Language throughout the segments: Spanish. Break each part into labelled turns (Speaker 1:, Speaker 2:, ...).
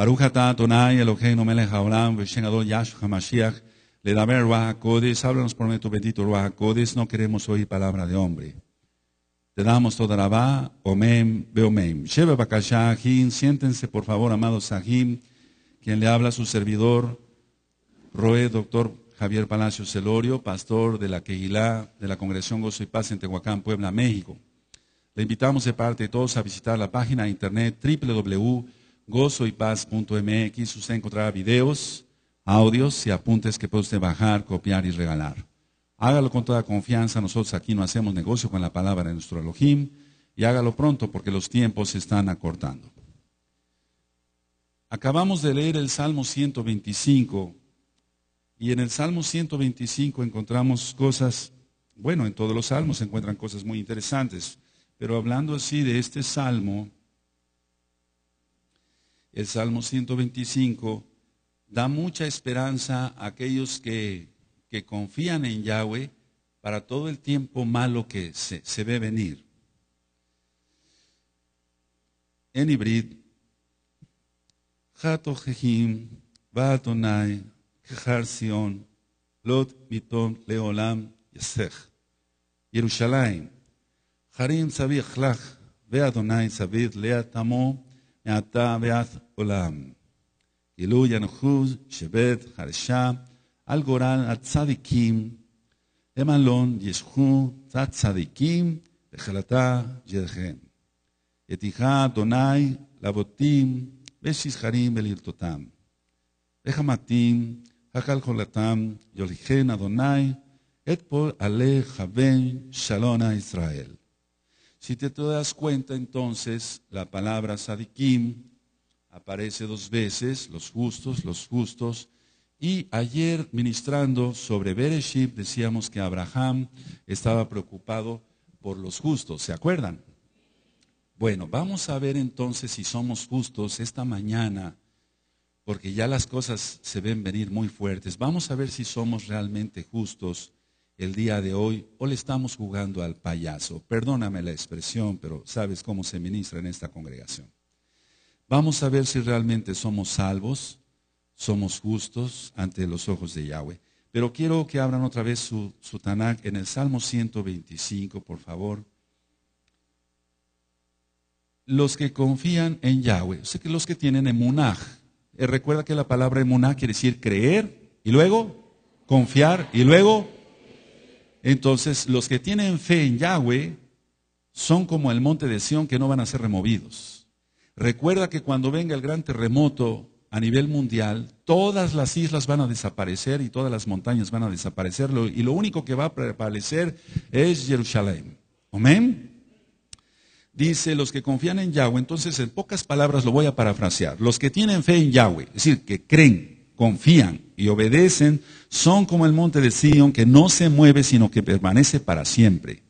Speaker 1: Baruch atah Adonai Eloheinu melech haolam adon Yahshua HaMashiach le daber Ruach HaKodesh. Háblanos por medio tu bendito Ruach. No queremos oír palabra de hombre. Te damos toda la va, Omen, Beomen. Sheva Bakashah, Ajim. Siéntense, por favor, amados Ajim. Quien le habla a su servidor, Roe, doctor Javier Palacio Celorio, pastor de la Quejilá, de la Congregación Gozo y Paz en Tehuacán, Puebla, México. Le invitamos de parte de todos a visitar la página de internet www.gozoypaz.mx. Usted encontrará videos, audios y apuntes que puede usted bajar, copiar y regalar. Hágalo con toda confianza. Nosotros aquí no hacemos negocio con la palabra de nuestro Elohim. Y hágalo pronto porque los tiempos se están acortando. Acabamos de leer el Salmo 125. Y en el Salmo 125 encontramos cosas, bueno, en todos los salmos se encuentran cosas muy interesantes. Pero hablando así de este salmo, el Salmo 125 da mucha esperanza a aquellos que, confían en Yahweh para todo el tiempo malo que se, se ve venir. En hibrid, Jato Jehim, Baatonai, Kejar Sion, Lot Mitom Leolam Yesech, Yerushalayim, Harim Sabich Lach, Beadonai Sabid Lea Tamo, מעתה ועד עולם. גילו ינחוז שבט חרשה, על גורל הצדיקים, למלון ישכו צד צדיקים, וחלתה ידכם. יתיכה אדוני לאבותים, ושזכרים ולרתותם. וחמתים, הכלכלתם, יוליכן אדוני, את פועל עלי כוון שלונה ישראל. Si te, das cuenta, entonces, la palabra sadikim aparece dos veces, los justos, los justos. Y ayer, ministrando sobre Bereshit, decíamos que Abraham estaba preocupado por los justos. ¿Se acuerdan? Bueno, vamos a ver entonces si somos justos esta mañana, porque ya las cosas se ven venir muy fuertes. Vamos a ver si somos realmente justos el día de hoy o le estamos jugando al payaso. Perdóname la expresión, pero sabes cómo se ministra en esta congregación. Vamos a ver si realmente somos salvos, somos justos ante los ojos de Yahweh. Pero quiero que abran otra vez su, su Tanakh en el Salmo 125, por favor. Los que confían en Yahweh, o que los que tienen emunaj. Eh, recuerda que la palabra emunaj quiere decir creer y luego confiar y luego entonces, los que tienen fe en Yahweh son como el monte de Sión que no van a ser removidos. Recuerda que cuando venga el gran terremoto a nivel mundial, todas las islas van a desaparecer y todas las montañas van a desaparecer y lo único que va a prevalecer es Jerusalén. Amén. Dice, los que confían en Yahweh, entonces en pocas palabras lo voy a parafrasear. Los que tienen fe en Yahweh, es decir, que creen, confían y obedecen, son como el monte de Sion que no se mueve, sino que permanece para siempre.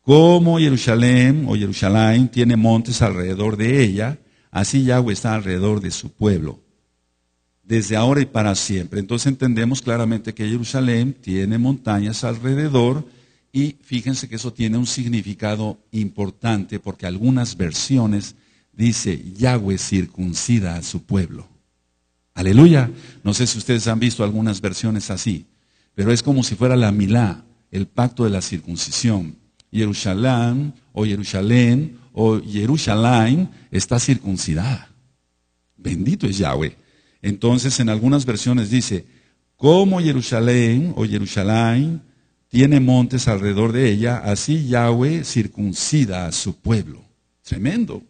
Speaker 1: Como Jerusalén o Jerusalén tiene montes alrededor de ella, así Yahweh está alrededor de su pueblo, desde ahora y para siempre. Entonces entendemos claramente que Jerusalén tiene montañas alrededor y fíjense que eso tiene un significado importante porque algunas versiones dice Yahweh circuncida a su pueblo. Aleluya. No sé si ustedes han visto algunas versiones así, pero es como si fuera la milá, el pacto de la circuncisión. Jerusalén o Jerusalén o Jerusalén está circuncidada. Bendito es Yahweh. Entonces en algunas versiones dice, como Jerusalén o Jerusalén tiene montes alrededor de ella, así Yahweh circuncida a su pueblo. Tremendo.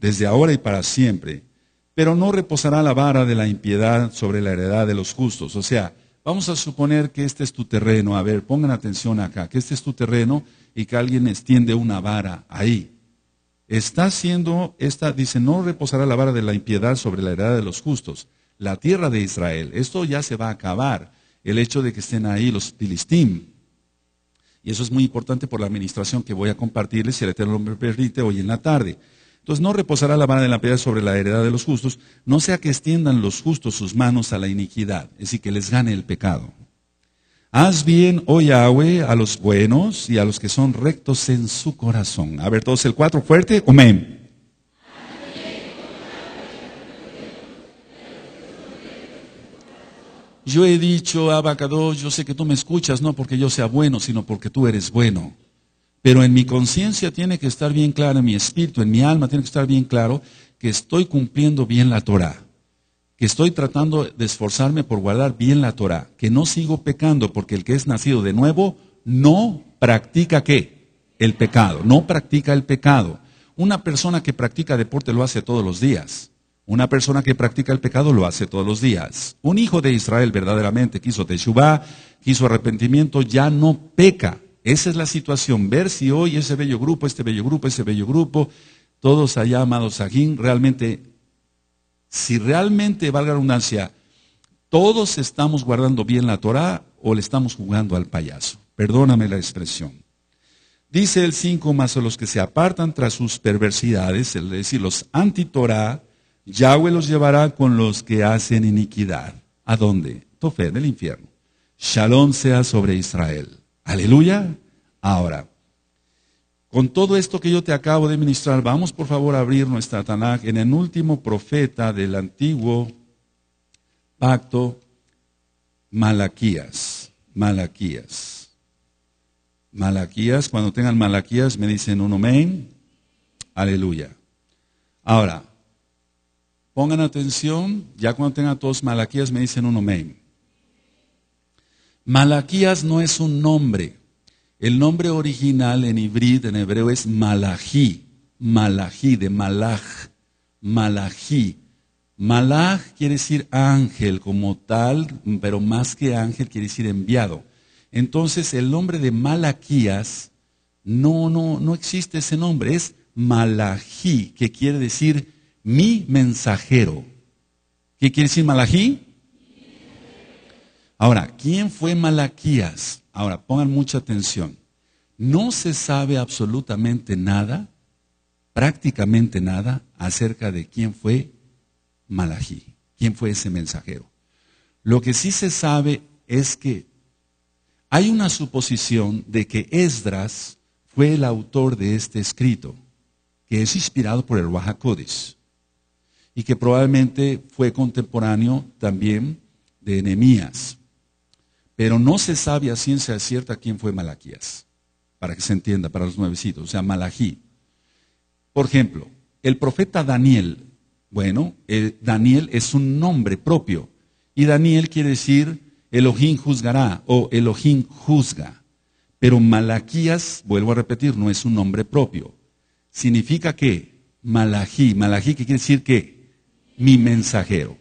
Speaker 1: Desde ahora y para siempre pero no reposará la vara de la impiedad sobre la heredad de los justos. O sea, vamos a suponer que este es tu terreno. A ver, pongan atención acá, que este es tu terreno y que alguien extiende una vara ahí. Está haciendo esta, dice, no reposará la vara de la impiedad sobre la heredad de los justos. La tierra de Israel, esto ya se va a acabar. El hecho de que estén ahí los filistín. Y eso es muy importante por la administración que voy a compartirles, si el Eterno me permite, hoy en la tarde. Entonces no reposará la vara de la piedad sobre la heredad de los justos, no sea que extiendan los justos sus manos a la iniquidad, es decir, que les gane el pecado. Haz bien, oh Yahweh, a los buenos y a los que son rectos en su corazón. A ver, todos el cuatro fuerte, amén. Yo he dicho, Abacado, yo sé que tú me escuchas, no porque yo sea bueno, sino porque tú eres bueno. Pero en mi conciencia tiene que estar bien claro, en mi espíritu, en mi alma tiene que estar bien claro que estoy cumpliendo bien la Torah, que estoy tratando de esforzarme por guardar bien la Torah, que no sigo pecando, porque el que es nacido de nuevo no practica qué? El pecado, no practica el pecado. Una persona que practica deporte lo hace todos los días. Una persona que practica el pecado lo hace todos los días. Un hijo de Israel verdaderamente quiso teshuvah, quiso arrepentimiento, ya no peca. Esa es la situación. Ver si hoy ese bello grupo, este bello grupo, ese bello grupo, todos allá, amados aquí, realmente, si realmente, valga la redundancia, todos estamos guardando bien la Torah o le estamos jugando al payaso. Perdóname la expresión. Dice el 5 más a los que se apartan tras sus perversidades, es decir, los anti-Torah, Yahweh los llevará con los que hacen iniquidad. ¿A dónde? Tofe, del infierno. Shalom sea sobre Israel. Aleluya. Ahora, con todo esto que yo te acabo de ministrar, vamos por favor a abrir nuestra Tanakh en el último profeta del antiguo pacto, Malaquías. Malaquías. Malaquías, cuando tengan Malaquías me dicen un amén. Aleluya. Ahora, Pongan atención, ya cuando tengan todos Malaquías me dicen un amén. Malaquías no es un nombre. El nombre original en hibrid, en hebreo, es Malají. Malají, de Malach. Malají. Malach quiere decir ángel como tal, pero más que ángel quiere decir enviado. Entonces el nombre de Malaquías no, no, no existe ese nombre, es Malají, que quiere decir mi mensajero. ¿Qué quiere decir Malají? Ahora, ¿quién fue Malaquías? Ahora, pongan mucha atención. No se sabe absolutamente nada, prácticamente nada, acerca de quién fue Malají, quién fue ese mensajero. Lo que sí se sabe es que hay una suposición de que Esdras fue el autor de este escrito, que es inspirado por el Wahakodis y que probablemente fue contemporáneo también de Enemías. Pero no se sabe a ciencia cierta quién fue Malaquías, para que se entienda, para los nuevecitos, o sea, Malají. Por ejemplo, el profeta Daniel, bueno, Daniel es un nombre propio, y Daniel quiere decir Elohim juzgará o Elohim juzga. Pero Malaquías, vuelvo a repetir, no es un nombre propio. Significa que Malají, Malají, ¿qué quiere decir que mi mensajero.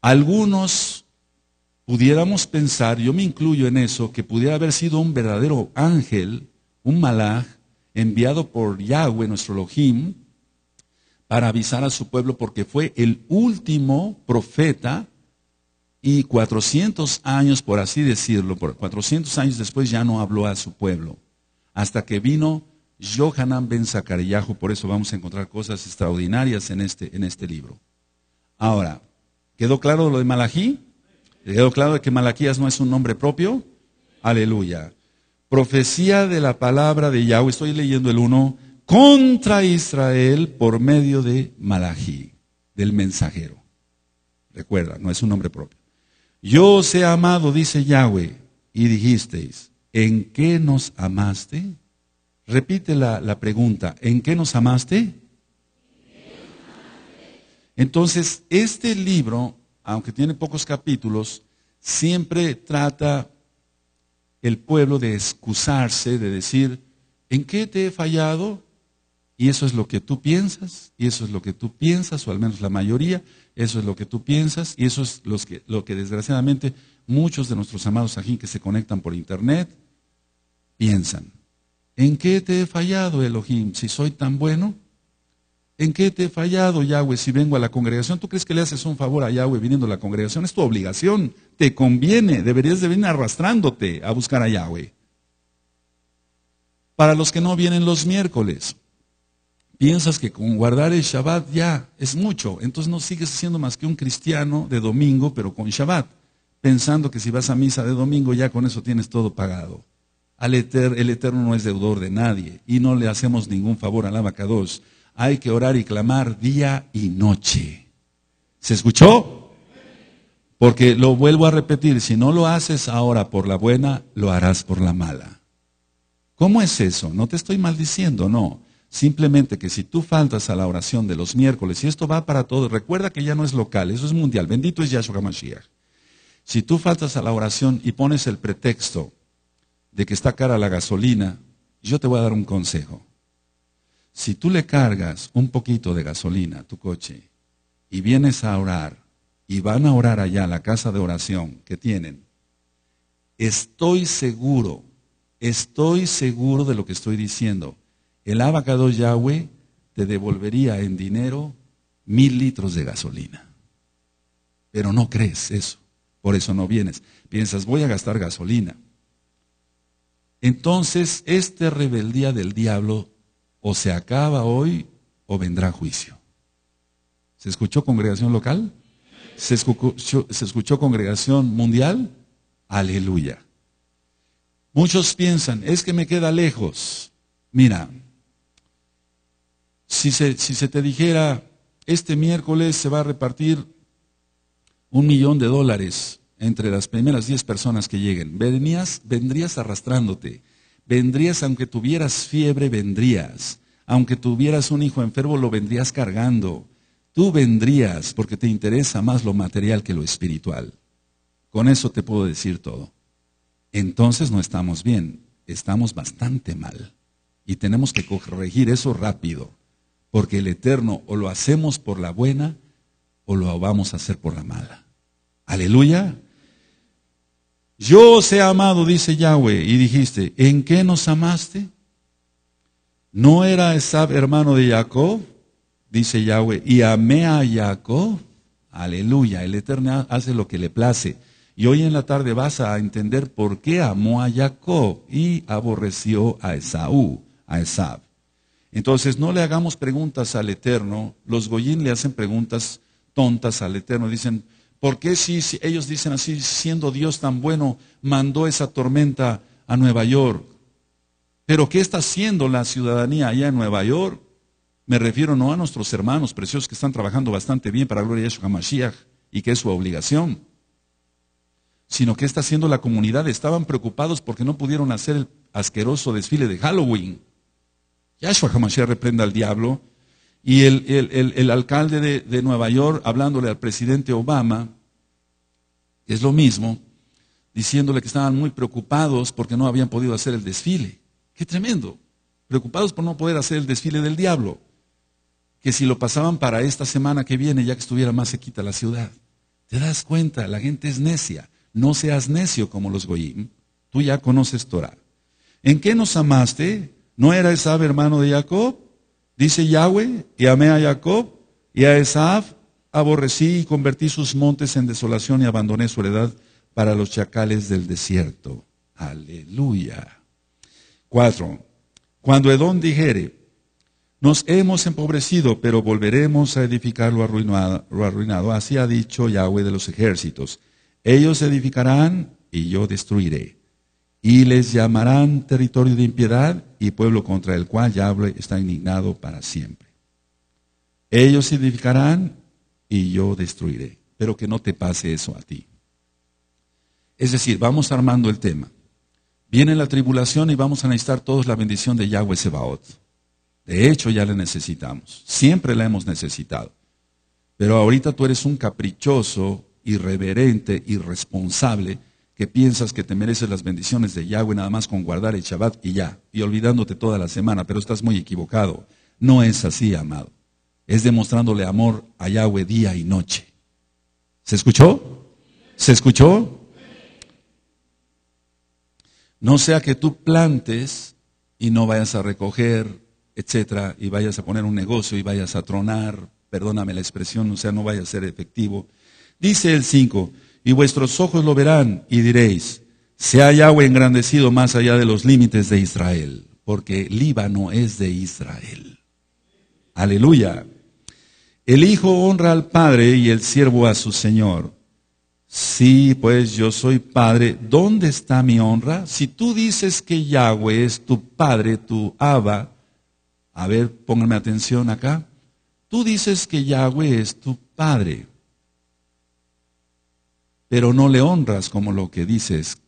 Speaker 1: Algunos pudiéramos pensar, yo me incluyo en eso, que pudiera haber sido un verdadero ángel, un malaj, enviado por Yahweh, nuestro Elohim, para avisar a su pueblo, porque fue el último profeta y 400 años, por así decirlo, por 400 años después ya no habló a su pueblo, hasta que vino Johanan ben Zakariyahu, por eso vamos a encontrar cosas extraordinarias en este, en este libro. Ahora, ¿quedó claro lo de Malají? ¿Quedó claro que Malaquías no es un nombre propio? Aleluya. Profecía de la palabra de Yahweh, estoy leyendo el 1, contra Israel por medio de Malají, del mensajero. Recuerda, no es un nombre propio. Yo os he amado, dice Yahweh, y dijisteis, ¿en qué nos amaste? Repite la, pregunta, ¿en qué nos amaste? Entonces, este libro, aunque tiene pocos capítulos, siempre trata el pueblo de excusarse, de decir, ¿en qué te he fallado? Y eso es lo que tú piensas, y eso es lo que tú piensas, o al menos la mayoría, eso es lo que tú piensas, y eso es que, lo que desgraciadamente muchos de nuestros amados aquí que se conectan por internet piensan. ¿En qué te he fallado, Elohim, si soy tan bueno? ¿En qué te he fallado, Yahweh, si vengo a la congregación? ¿Tú crees que le haces un favor a Yahweh viniendo a la congregación? Es tu obligación, te conviene, deberías de venir arrastrándote a buscar a Yahweh. Para los que no vienen los miércoles, piensas que con guardar el Shabbat ya es mucho, entonces no sigues siendo más que un cristiano de domingo, pero con Shabbat, pensando que si vas a misa de domingo ya con eso tienes todo pagado el Eterno no es deudor de nadie y no le hacemos ningún favor al abacados hay que orar y clamar día y noche. ¿Se escuchó? Porque lo vuelvo a repetir, si no lo haces ahora por la buena, lo harás por la mala. ¿Cómo es eso? No te estoy maldiciendo, no. Simplemente que si tú faltas a la oración de los miércoles, y esto va para todos, recuerda que ya no es local, eso es mundial, bendito es Yahshua Mashiach. Si tú faltas a la oración y pones el pretexto de que está cara la gasolina, yo te voy a dar un consejo. Si tú le cargas un poquito de gasolina a tu coche y vienes a orar y van a orar allá a la casa de oración que tienen, estoy seguro, estoy seguro de lo que estoy diciendo. El abacado Yahweh te devolvería en dinero mil litros de gasolina. Pero no crees eso, por eso no vienes. Piensas, voy a gastar gasolina. Entonces, esta rebeldía del diablo o se acaba hoy o vendrá juicio. ¿Se escuchó congregación local? ¿Se escuchó, congregación mundial? Aleluya. Muchos piensan, es que me queda lejos. Mira, si se, si se te dijera, este miércoles se va a repartir un millón de dólares entre las primeras 10 personas que lleguen, vendrías arrastrándote. Vendrías aunque tuvieras fiebre, vendrías. Aunque tuvieras un hijo enfermo, lo vendrías cargando. Tú vendrías porque te interesa más lo material que lo espiritual. Con eso te puedo decir todo. Entonces no estamos bien, estamos bastante mal. Y tenemos que corregir eso rápido, porque el Eterno o lo hacemos por la buena o lo vamos a hacer por la mala. Aleluya. Yo os he amado, dice Yahweh, y dijiste, ¿en qué nos amaste? ¿No era Esab hermano de Jacob? Dice Yahweh, y amé a Jacob. Aleluya, el Eterno hace lo que le place. Y hoy en la tarde vas a entender por qué amó a Jacob y aborreció a Esaú, a Esab. Entonces no le hagamos preguntas al Eterno. Los Goyín le hacen preguntas tontas al Eterno. Dicen, ¿Por qué si, ellos dicen así, siendo Dios tan bueno, mandó esa tormenta a Nueva York? Pero ¿qué está haciendo la ciudadanía allá en Nueva York? Me refiero no a nuestros hermanos preciosos que están trabajando bastante bien para la gloria de Yeshua Mashiach y que es su obligación, sino que está haciendo la comunidad. Estaban preocupados porque no pudieron hacer el asqueroso desfile de Halloween. Yahshua Hamashiach reprenda al diablo y el, el, el, alcalde de, de, Nueva York, hablándole al presidente Obama, es lo mismo, diciéndole que estaban muy preocupados porque no habían podido hacer el desfile. ¡Qué tremendo! Preocupados por no poder hacer el desfile del diablo. Que si lo pasaban para esta semana que viene, ya que estuviera más sequita la ciudad. Te das cuenta, la gente es necia. No seas necio como los Goyim. Tú ya conoces Torah. ¿En qué nos amaste? ¿No era Esaú hermano de Jacob? Dice Yahweh, y amé a Jacob y a Esaf, aborrecí y convertí sus montes en desolación y abandoné su heredad para los chacales del desierto. Aleluya. 4. Cuando Edom dijere, nos hemos empobrecido, pero volveremos a edificar lo arruinado, lo arruinado. Así ha dicho Yahweh de los ejércitos. Ellos edificarán y yo destruiré y les llamarán territorio de impiedad y pueblo contra el cual Yahweh está indignado para siempre. Ellos se edificarán y yo destruiré. Pero que no te pase eso a ti. Es decir, vamos armando el tema. Viene la tribulación y vamos a necesitar todos la bendición de Yahweh Sebaot. De hecho, ya la necesitamos. Siempre la hemos necesitado. Pero ahorita tú eres un caprichoso, irreverente, irresponsable que piensas que te mereces las bendiciones de Yahweh nada más con guardar el Shabbat y ya, y olvidándote toda la semana, pero estás muy equivocado. No es así, amado. Es demostrándole amor a Yahweh día y noche. ¿Se escuchó? ¿Se escuchó? No sea que tú plantes y no vayas a recoger, etcétera, y vayas a poner un negocio y vayas a tronar, perdóname la expresión, o sea, no vaya a ser efectivo. Dice el 5, y vuestros ojos lo verán y diréis, sea Yahweh engrandecido más allá de los límites de Israel, porque Líbano es de Israel. Aleluya. El Hijo honra al Padre y el siervo a su Señor. Sí, pues yo soy Padre. ¿Dónde está mi honra? Si tú dices que Yahweh es tu Padre, tu Abba, a ver, pónganme atención acá. Tú dices que Yahweh es tu Padre pero no le honras como lo que dices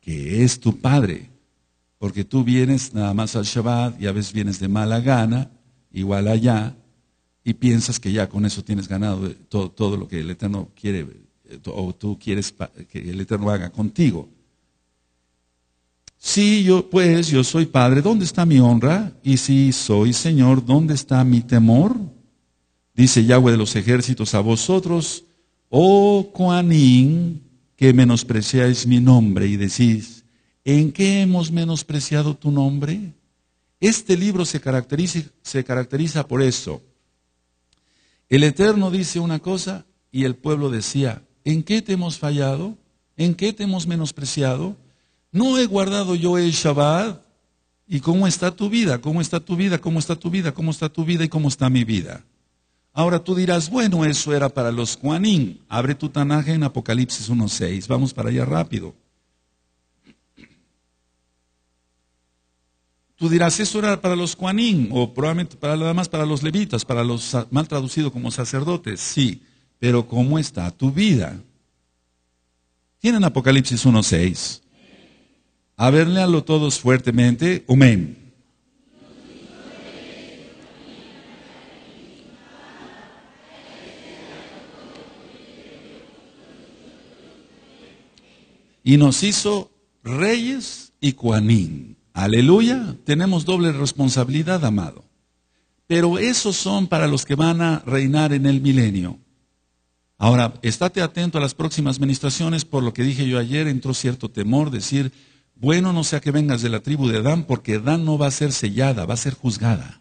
Speaker 1: que es tu padre, porque tú vienes nada más al Shabbat y a veces vienes de mala gana, igual allá, y piensas que ya con eso tienes ganado todo, todo lo que el Eterno quiere o tú quieres que el Eterno haga contigo. Si yo, pues, yo soy padre, ¿dónde está mi honra? Y si soy Señor, ¿dónde está mi temor? Dice Yahweh de los ejércitos a vosotros, oh Coanín, que menospreciáis mi nombre y decís, ¿en qué hemos menospreciado tu nombre? Este libro se caracteriza, por eso. El Eterno dice una cosa y el pueblo decía, ¿en qué te hemos fallado? ¿En qué te hemos menospreciado? ¿No he guardado yo el Shabbat? ¿Y cómo está tu vida? ¿Cómo está tu vida? ¿Cómo está tu vida? ¿Cómo está tu vida? ¿Y cómo está mi vida? Ahora tú dirás, bueno, eso era para los Juanín. Abre tu tanaje en Apocalipsis 1.6. Vamos para allá rápido. Tú dirás, eso era para los Juanín, o probablemente para nada más para los levitas, para los mal traducidos como sacerdotes. Sí, pero ¿cómo está tu vida? Tienen Apocalipsis 1.6. A ver, léalo todos fuertemente. Amén. Y nos hizo reyes y cuanín. Aleluya. Tenemos doble responsabilidad, amado. Pero esos son para los que van a reinar en el milenio. Ahora, estate atento a las próximas ministraciones, por lo que dije yo ayer, entró cierto temor, decir, bueno, no sea que vengas de la tribu de Dan, porque Dan no va a ser sellada, va a ser juzgada.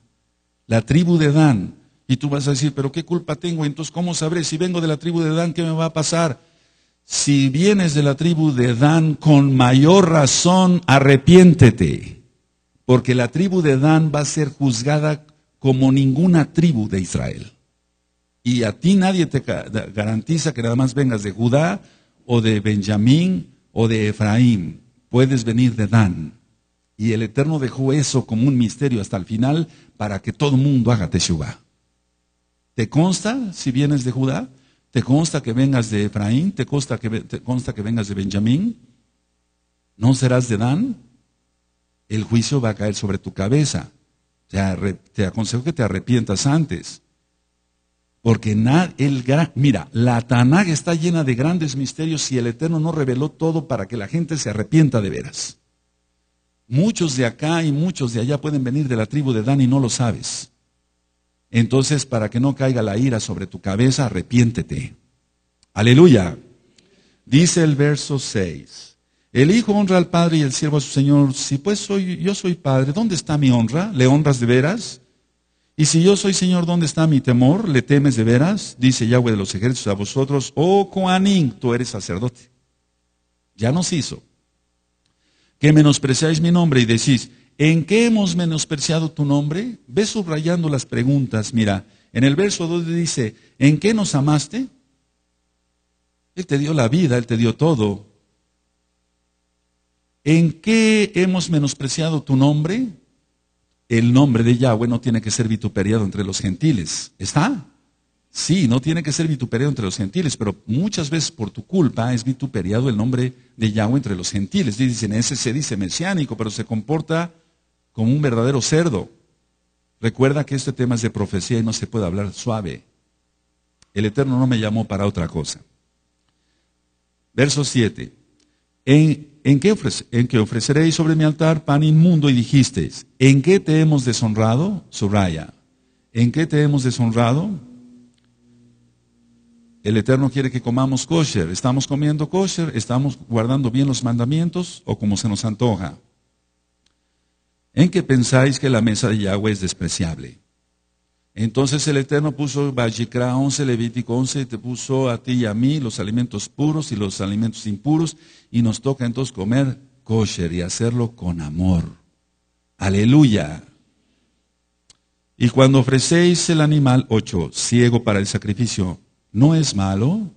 Speaker 1: La tribu de Dan. Y tú vas a decir, pero ¿qué culpa tengo? Entonces, ¿cómo sabré si vengo de la tribu de Dan qué me va a pasar? Si vienes de la tribu de Dan, con mayor razón arrepiéntete, porque la tribu de Dan va a ser juzgada como ninguna tribu de Israel. Y a ti nadie te garantiza que nada más vengas de Judá o de Benjamín o de Efraín puedes venir de Dan. Y el Eterno dejó eso como un misterio hasta el final para que todo mundo haga Teshuvah. ¿Te consta si vienes de Judá? ¿Te consta que vengas de Efraín? ¿Te consta que, consta que vengas de Benjamín? ¿No serás de Dan? El juicio va a caer sobre tu cabeza. Te, te aconsejo que te arrepientas antes. Porque el mira, la Tanag está llena de grandes misterios y el Eterno no reveló todo para que la gente se arrepienta de veras. Muchos de acá y muchos de allá pueden venir de la tribu de Dan y no lo sabes. Entonces, para que no caiga la ira sobre tu cabeza, arrepiéntete. Aleluya. Dice el verso 6. El hijo honra al padre y el siervo a su señor. Si pues soy, yo soy padre, ¿dónde está mi honra? ¿Le honras de veras? Y si yo soy Señor, ¿dónde está mi temor? ¿Le temes de veras? Dice Yahweh de los ejércitos a vosotros, oh Coanín, tú eres sacerdote. Ya nos hizo. Que menospreciáis mi nombre y decís, ¿en qué hemos menospreciado tu nombre? Ve subrayando las preguntas. Mira, en el verso 2 dice, ¿en qué nos amaste? Él te dio la vida, Él te dio todo. ¿En qué hemos menospreciado tu nombre? el nombre de Yahweh no tiene que ser vituperiado entre los gentiles. ¿Está? Sí, no tiene que ser vituperiado entre los gentiles, pero muchas veces por tu culpa es vituperiado el nombre de Yahweh entre los gentiles. Dicen, ese se dice mesiánico, pero se comporta como un verdadero cerdo. Recuerda que este tema es de profecía y no se puede hablar suave. El Eterno no me llamó para otra cosa. Verso 7. En ¿En qué, en que ofreceréis sobre mi altar pan inmundo y dijisteis, ¿en qué te hemos deshonrado? Subraya, ¿en qué te hemos deshonrado? El Eterno quiere que comamos kosher. ¿Estamos comiendo kosher? ¿Estamos guardando bien los mandamientos o como se nos antoja? ¿En qué pensáis que la mesa de Yahweh es despreciable? Entonces el Eterno puso Bajikra 11, Levítico 11, te puso a ti y a mí los alimentos puros y los alimentos impuros, y nos toca entonces comer kosher y hacerlo con amor. Aleluya. Y cuando ofrecéis el animal 8, ciego para el sacrificio, ¿no es malo?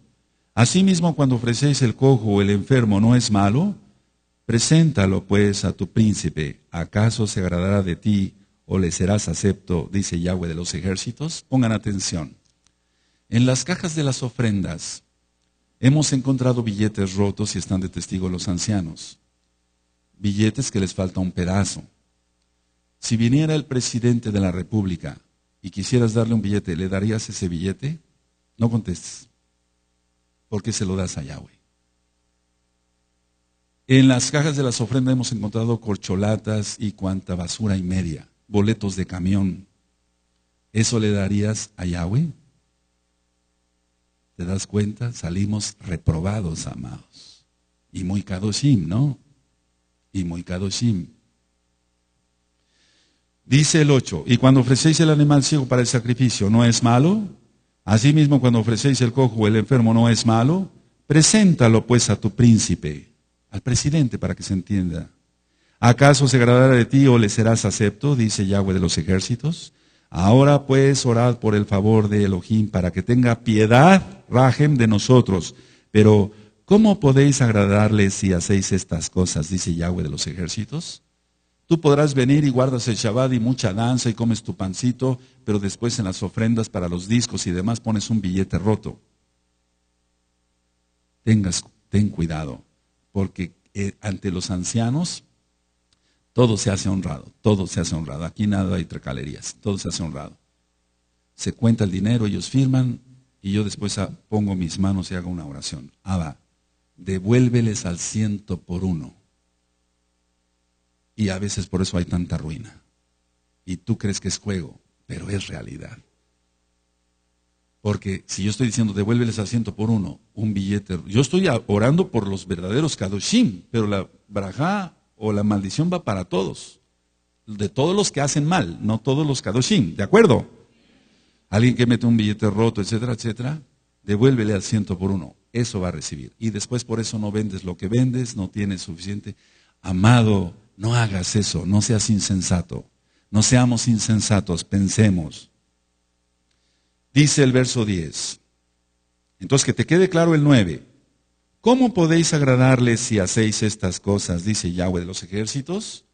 Speaker 1: Asimismo, cuando ofrecéis el cojo o el enfermo, ¿no es malo? Preséntalo pues a tu príncipe, ¿acaso se agradará de ti o le serás acepto, dice Yahweh de los ejércitos. Pongan atención. En las cajas de las ofrendas Hemos encontrado billetes rotos y están de testigo los ancianos. Billetes que les falta un pedazo. Si viniera el presidente de la República y quisieras darle un billete, ¿le darías ese billete? No contestes. ¿Por qué se lo das a Yahweh? En las cajas de las ofrendas hemos encontrado corcholatas y cuanta basura y media, boletos de camión. ¿Eso le darías a Yahweh? ¿Te das cuenta? Salimos reprobados, amados. Y muy kadoshim, ¿no? Y muy kadoshim. Dice el 8, y cuando ofrecéis el animal ciego para el sacrificio, ¿no es malo? Asimismo, cuando ofrecéis el cojo o el enfermo, ¿no es malo? Preséntalo pues a tu príncipe, al presidente, para que se entienda. ¿Acaso se agradará de ti o le serás acepto? Dice Yahweh de los ejércitos. Ahora pues orad por el favor de Elohim para que tenga piedad, Rajem, de nosotros. Pero, ¿cómo podéis agradarle si hacéis estas cosas? Dice Yahweh de los ejércitos. Tú podrás venir y guardas el Shabbat y mucha danza y comes tu pancito, pero después en las ofrendas para los discos y demás pones un billete roto. Tengas, ten cuidado, porque eh, ante los ancianos todo se hace honrado, todo se hace honrado. Aquí nada hay trecalerías, todo se hace honrado. Se cuenta el dinero, ellos firman y yo después pongo mis manos y hago una oración. Abba, devuélveles al ciento por uno y a veces por eso hay tanta ruina. Y tú crees que es juego, pero es realidad. Porque si yo estoy diciendo devuélveles al ciento por uno, un billete, yo estoy orando por los verdaderos kadoshim, pero la braja o la maldición va para todos. De todos los que hacen mal, no todos los kadoshim, ¿de acuerdo? Alguien que mete un billete roto, etcétera, etcétera, devuélvele al ciento por uno. Eso va a recibir. Y después por eso no vendes lo que vendes, no tienes suficiente. Amado, no hagas eso, no seas insensato. No seamos insensatos, pensemos. Dice el verso 10. Entonces, que te quede claro el 9. ¿Cómo podéis agradarle si hacéis estas cosas? Dice Yahweh de los ejércitos.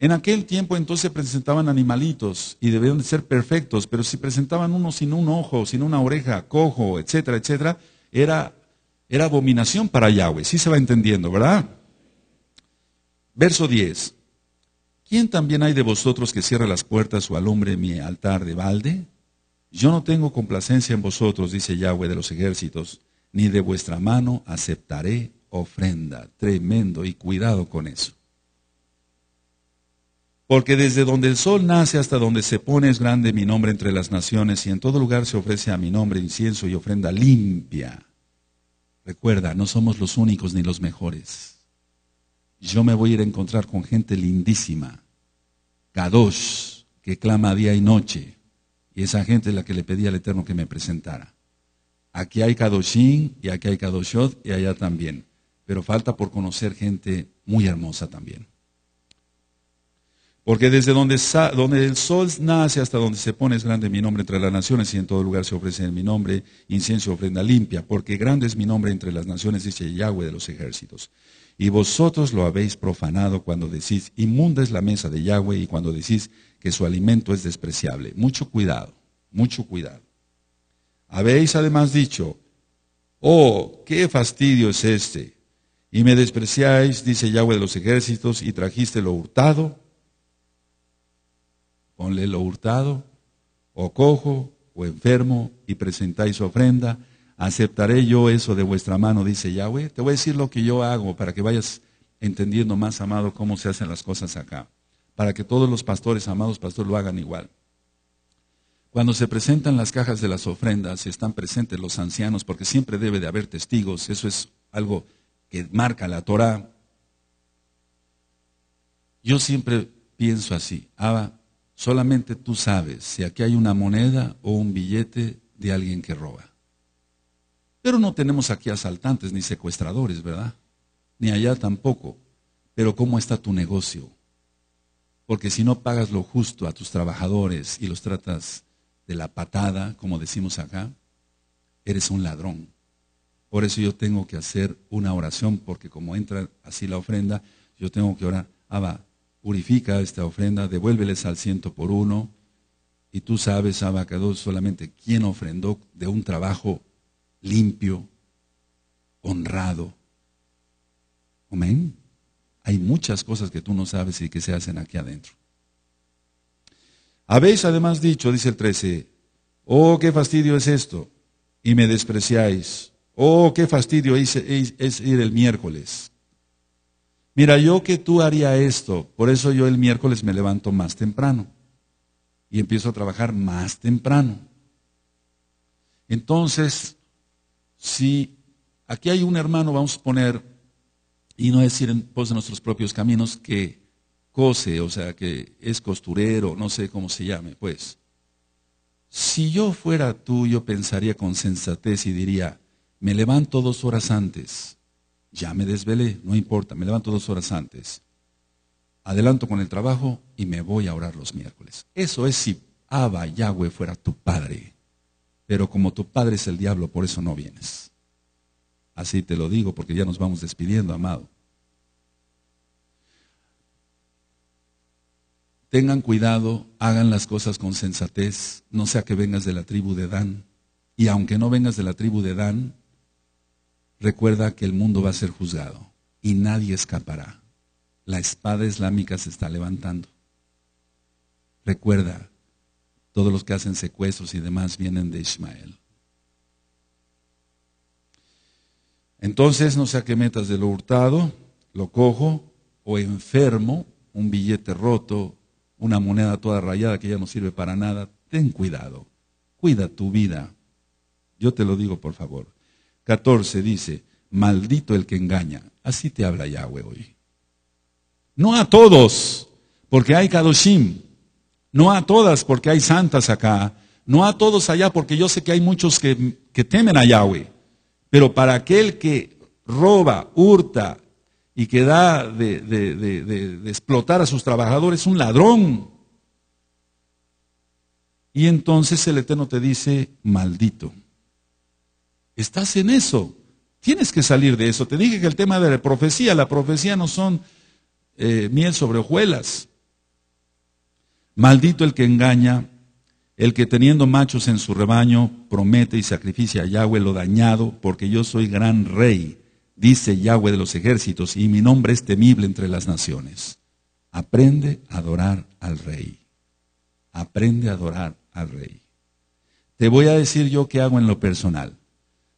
Speaker 1: En aquel tiempo entonces presentaban animalitos y debían de ser perfectos, pero si presentaban uno sin un ojo, sin una oreja, cojo, etcétera, etcétera, era, era abominación para Yahweh. Sí se va entendiendo, ¿verdad? Verso 10. ¿Quién también hay de vosotros que cierre las puertas o alumbre mi altar de balde? Yo no tengo complacencia en vosotros, dice Yahweh de los ejércitos, ni de vuestra mano aceptaré ofrenda. Tremendo y cuidado con eso. Porque desde donde el sol nace hasta donde se pone es grande mi nombre entre las naciones y en todo lugar se ofrece a mi nombre incienso y ofrenda limpia. Recuerda, no somos los únicos ni los mejores yo me voy a ir a encontrar con gente lindísima, Kadosh, que clama día y noche. Y esa gente es la que le pedí al Eterno que me presentara. Aquí hay Kadoshim y aquí hay Kadoshot y allá también. Pero falta por conocer gente muy hermosa también. Porque desde donde, el sol nace hasta donde se pone es grande mi nombre entre las naciones y en todo lugar se ofrece en mi nombre incienso ofrenda limpia, porque grande es mi nombre entre las naciones, dice Yahweh de los ejércitos. Y vosotros lo habéis profanado cuando decís, inmunda es la mesa de Yahweh y cuando decís que su alimento es despreciable. Mucho cuidado, mucho cuidado. Habéis además dicho, oh, qué fastidio es este. Y me despreciáis, dice Yahweh de los ejércitos, y trajiste lo hurtado. Ponle lo hurtado, o cojo, o enfermo, y presentáis ofrenda aceptaré yo eso de vuestra mano, dice Yahweh. Te voy a decir lo que yo hago para que vayas entendiendo más, amado, cómo se hacen las cosas acá. Para que todos los pastores, amados pastores, lo hagan igual. Cuando se presentan las cajas de las ofrendas, están presentes los ancianos, porque siempre debe de haber testigos. Eso es algo que marca la Torah. Yo siempre pienso así, Abba, solamente tú sabes si aquí hay una moneda o un billete de alguien que roba. Pero no tenemos aquí asaltantes ni secuestradores, ¿verdad? Ni allá tampoco. Pero ¿cómo está tu negocio? Porque si no pagas lo justo a tus trabajadores y los tratas de la patada, como decimos acá, eres un ladrón. Por eso yo tengo que hacer una oración, porque como entra así la ofrenda, yo tengo que orar, Abba, purifica esta ofrenda, devuélveles al ciento por uno, y tú sabes, Abba, que solamente quién ofrendó de un trabajo limpio, honrado. Amén. Hay muchas cosas que tú no sabes y que se hacen aquí adentro. Habéis además dicho, dice el 13, oh, qué fastidio es esto, y me despreciáis. Oh, qué fastidio es, ir el miércoles. Mira, yo que tú haría esto, por eso yo el miércoles me levanto más temprano y empiezo a trabajar más temprano. Entonces, si aquí hay un hermano, vamos a poner, y no decir en pos de nuestros propios caminos, que cose, o sea, que es costurero, no sé cómo se llame, pues. Si yo fuera tú, yo pensaría con sensatez y diría, me levanto dos horas antes, ya me desvelé, no importa, me levanto dos horas antes, adelanto con el trabajo y me voy a orar los miércoles. Eso es si Abba Yahweh fuera tu padre, pero como tu padre es el diablo, por eso no vienes. Así te lo digo porque ya nos vamos despidiendo, amado. Tengan cuidado, hagan las cosas con sensatez, no sea que vengas de la tribu de Dan. Y aunque no vengas de la tribu de Dan, recuerda que el mundo va a ser juzgado y nadie escapará. La espada islámica se está levantando. Recuerda, todos los que hacen secuestros y demás vienen de Ismael. Entonces, no sea que metas de lo hurtado, lo cojo, o enfermo, un billete roto, una moneda toda rayada que ya no sirve para nada, ten cuidado, cuida tu vida. Yo te lo digo, por favor. 14 dice, maldito el que engaña. Así te habla Yahweh hoy. No a todos, porque hay Kadoshim. No a todas, porque hay santas acá. No a todos allá, porque yo sé que hay muchos que, que temen a Yahweh. Pero para aquel que roba, hurta, y que da de, explotar a sus trabajadores, un ladrón. Y entonces el Eterno te dice, maldito. Estás en eso. Tienes que salir de eso. Te dije que el tema de la profecía, la profecía no son eh, miel sobre hojuelas. Maldito el que engaña, el que teniendo machos en su rebaño promete y sacrificia a Yahweh lo dañado, porque yo soy gran rey dice Yahweh de los ejércitos, y mi nombre es temible entre las naciones. Aprende a adorar al rey. Aprende a adorar al rey. Te voy a decir yo qué hago en lo personal.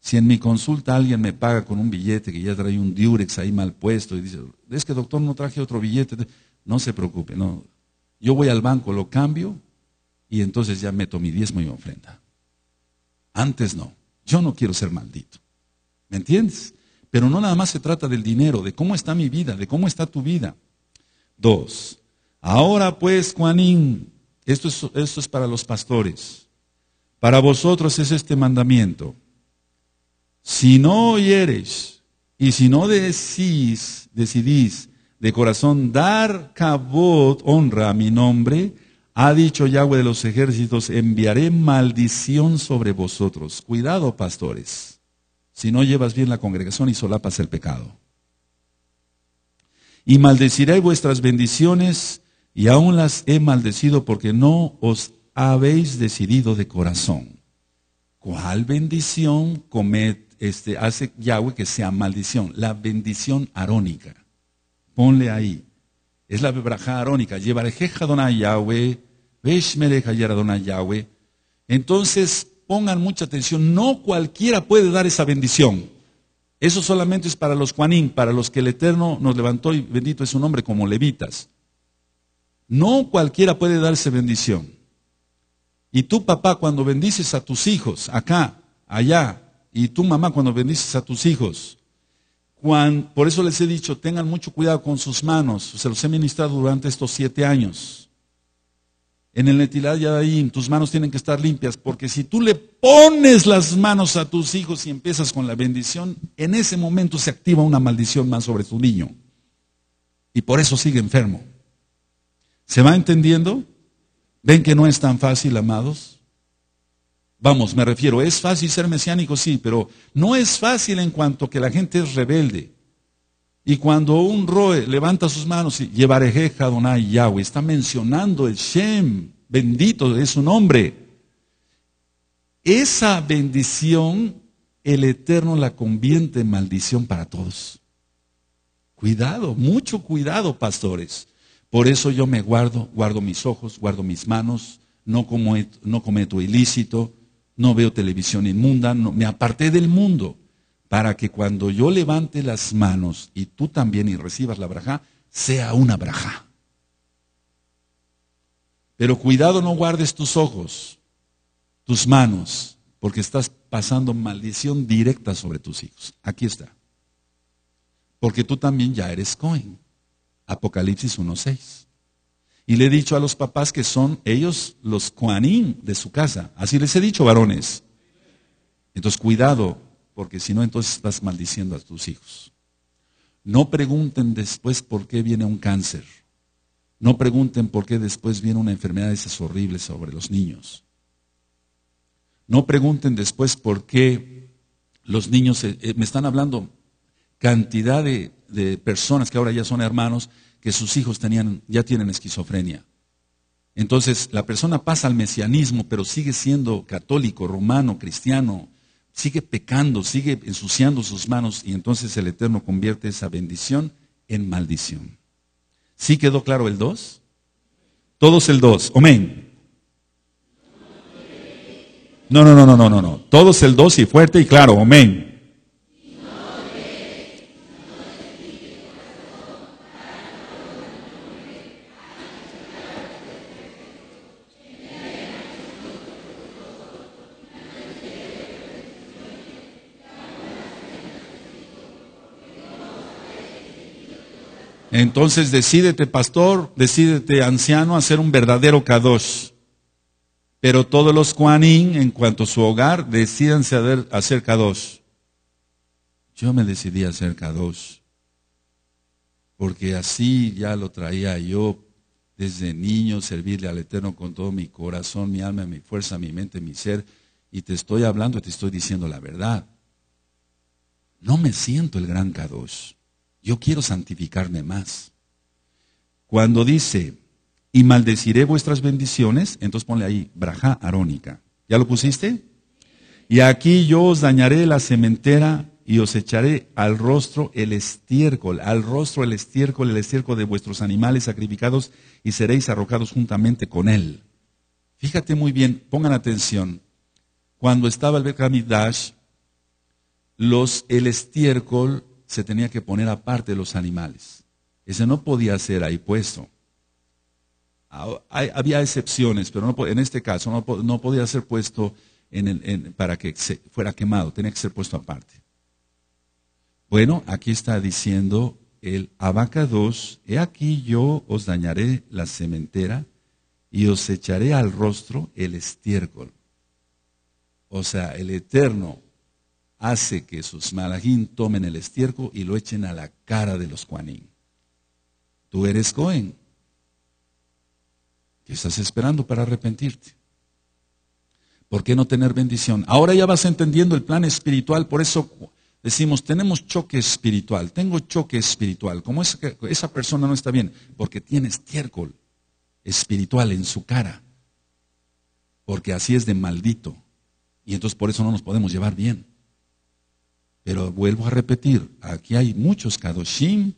Speaker 1: Si en mi consulta alguien me paga con un billete que ya trae un diurex ahí mal puesto y dice, es que doctor no traje otro billete, no se preocupe, no. Yo voy al banco, lo cambio y entonces ya meto mi diezmo y mi ofrenda. Antes no. Yo no quiero ser maldito. ¿Me entiendes? Pero no nada más se trata del dinero, de cómo está mi vida, de cómo está tu vida. Dos, ahora pues, Juanín, esto es, esto es para los pastores. Para vosotros es este mandamiento. Si no oyeres y si no decís, decidís de corazón dar cabot, honra a mi nombre, ha dicho Yahweh de los ejércitos, enviaré maldición sobre vosotros. Cuidado, pastores si no llevas bien la congregación y solapas el pecado. Y maldeciré vuestras bendiciones y aún las he maldecido porque no os habéis decidido de corazón. ¿Cuál bendición este, hace Yahweh que sea maldición? La bendición arónica. Ponle ahí. Es la bebrajá arónica. Llevarejeja dona Yahweh, veshmereja Yahweh. Entonces, pongan mucha atención, no cualquiera puede dar esa bendición. Eso solamente es para los Juanín, para los que el Eterno nos levantó y bendito es su nombre como levitas. No cualquiera puede dar esa bendición. Y tú, papá, cuando bendices a tus hijos, acá, allá, y tú, mamá, cuando bendices a tus hijos, por eso les he dicho, tengan mucho cuidado con sus manos. Se los he ministrado durante estos siete años en el Netilad Yadayim, tus manos tienen que estar limpias, porque si tú le pones las manos a tus hijos y empiezas con la bendición, en ese momento se activa una maldición más sobre tu niño. Y por eso sigue enfermo. ¿Se va entendiendo? ¿Ven que no es tan fácil, amados? Vamos, me refiero, es fácil ser mesiánico, sí, pero no es fácil en cuanto que la gente es rebelde. Y cuando un roe levanta sus manos y llevarejeja Adonai Yahweh, está mencionando el Shem, bendito es su nombre. Esa bendición el Eterno la convierte en maldición para todos. Cuidado, mucho cuidado, pastores. Por eso yo me guardo, guardo mis ojos, guardo mis manos, no, como, no cometo ilícito, no veo televisión inmunda, no, me aparté del mundo para que cuando yo levante las manos y tú también y recibas la braja, sea una braja. Pero cuidado, no guardes tus ojos, tus manos, porque estás pasando maldición directa sobre tus hijos. Aquí está. Porque tú también ya eres Cohen. Apocalipsis 1.6. Y le he dicho a los papás que son ellos los Coanín de su casa. Así les he dicho, varones. Entonces, cuidado, porque si no, entonces estás maldiciendo a tus hijos. No pregunten después por qué viene un cáncer. No pregunten por qué después viene una enfermedad de esas horribles sobre los niños. No pregunten después por qué los niños, eh, me están hablando cantidad de, personas que ahora ya son hermanos, que sus hijos tenían, ya tienen esquizofrenia. Entonces la persona pasa al mesianismo, pero sigue siendo católico, romano, cristiano, sigue pecando, sigue ensuciando sus manos y entonces el Eterno convierte esa bendición en maldición. ¿Sí quedó claro el 2? Todos el 2. Amén. No, no, no, no, no, no, no. Todos el dos y fuerte y claro, amén. Entonces decídete, pastor, decídete, anciano, a ser un verdadero kadosh. Pero todos los Kuanin, en cuanto a su hogar, decidan hacer Kadosh. Yo me decidí a hacer Kadosh. Porque así ya lo traía yo desde niño, servirle al Eterno con todo mi corazón, mi alma, mi fuerza, mi mente, mi ser. Y te estoy hablando, te estoy diciendo la verdad. No me siento el gran Kadosh. Yo quiero santificarme más. Cuando dice, y maldeciré vuestras bendiciones, entonces ponle ahí, braja arónica. ¿Ya lo pusiste? Y aquí yo os dañaré la cementera y os echaré al rostro el estiércol, al rostro el estiércol, el estiércol de vuestros animales sacrificados y seréis arrojados juntamente con él. Fíjate muy bien, pongan atención. Cuando estaba el Bekamidash, los, el estiércol se tenía que poner aparte los animales. Ese no podía ser ahí puesto. Ah, había excepciones, pero no, en este caso no, podía ser puesto para que se fuera quemado, tenía que ser puesto aparte. Bueno, aquí está diciendo el abacados, he aquí yo os dañaré la cementera y os echaré al rostro el estiércol. O sea, el Eterno hace que sus malajín tomen el estiércol y lo echen a la cara de los cuanín. Tú eres Cohen, ¿Qué estás esperando para arrepentirte? ¿Por qué no tener bendición? Ahora ya vas entendiendo el plan espiritual, por eso decimos, tenemos choque espiritual, tengo choque espiritual. Como es que esa persona no está bien? Porque tiene estiércol espiritual en su cara. Porque así es de maldito. Y entonces por eso no nos podemos llevar bien. Pero vuelvo a repetir, aquí hay muchos Kadoshim,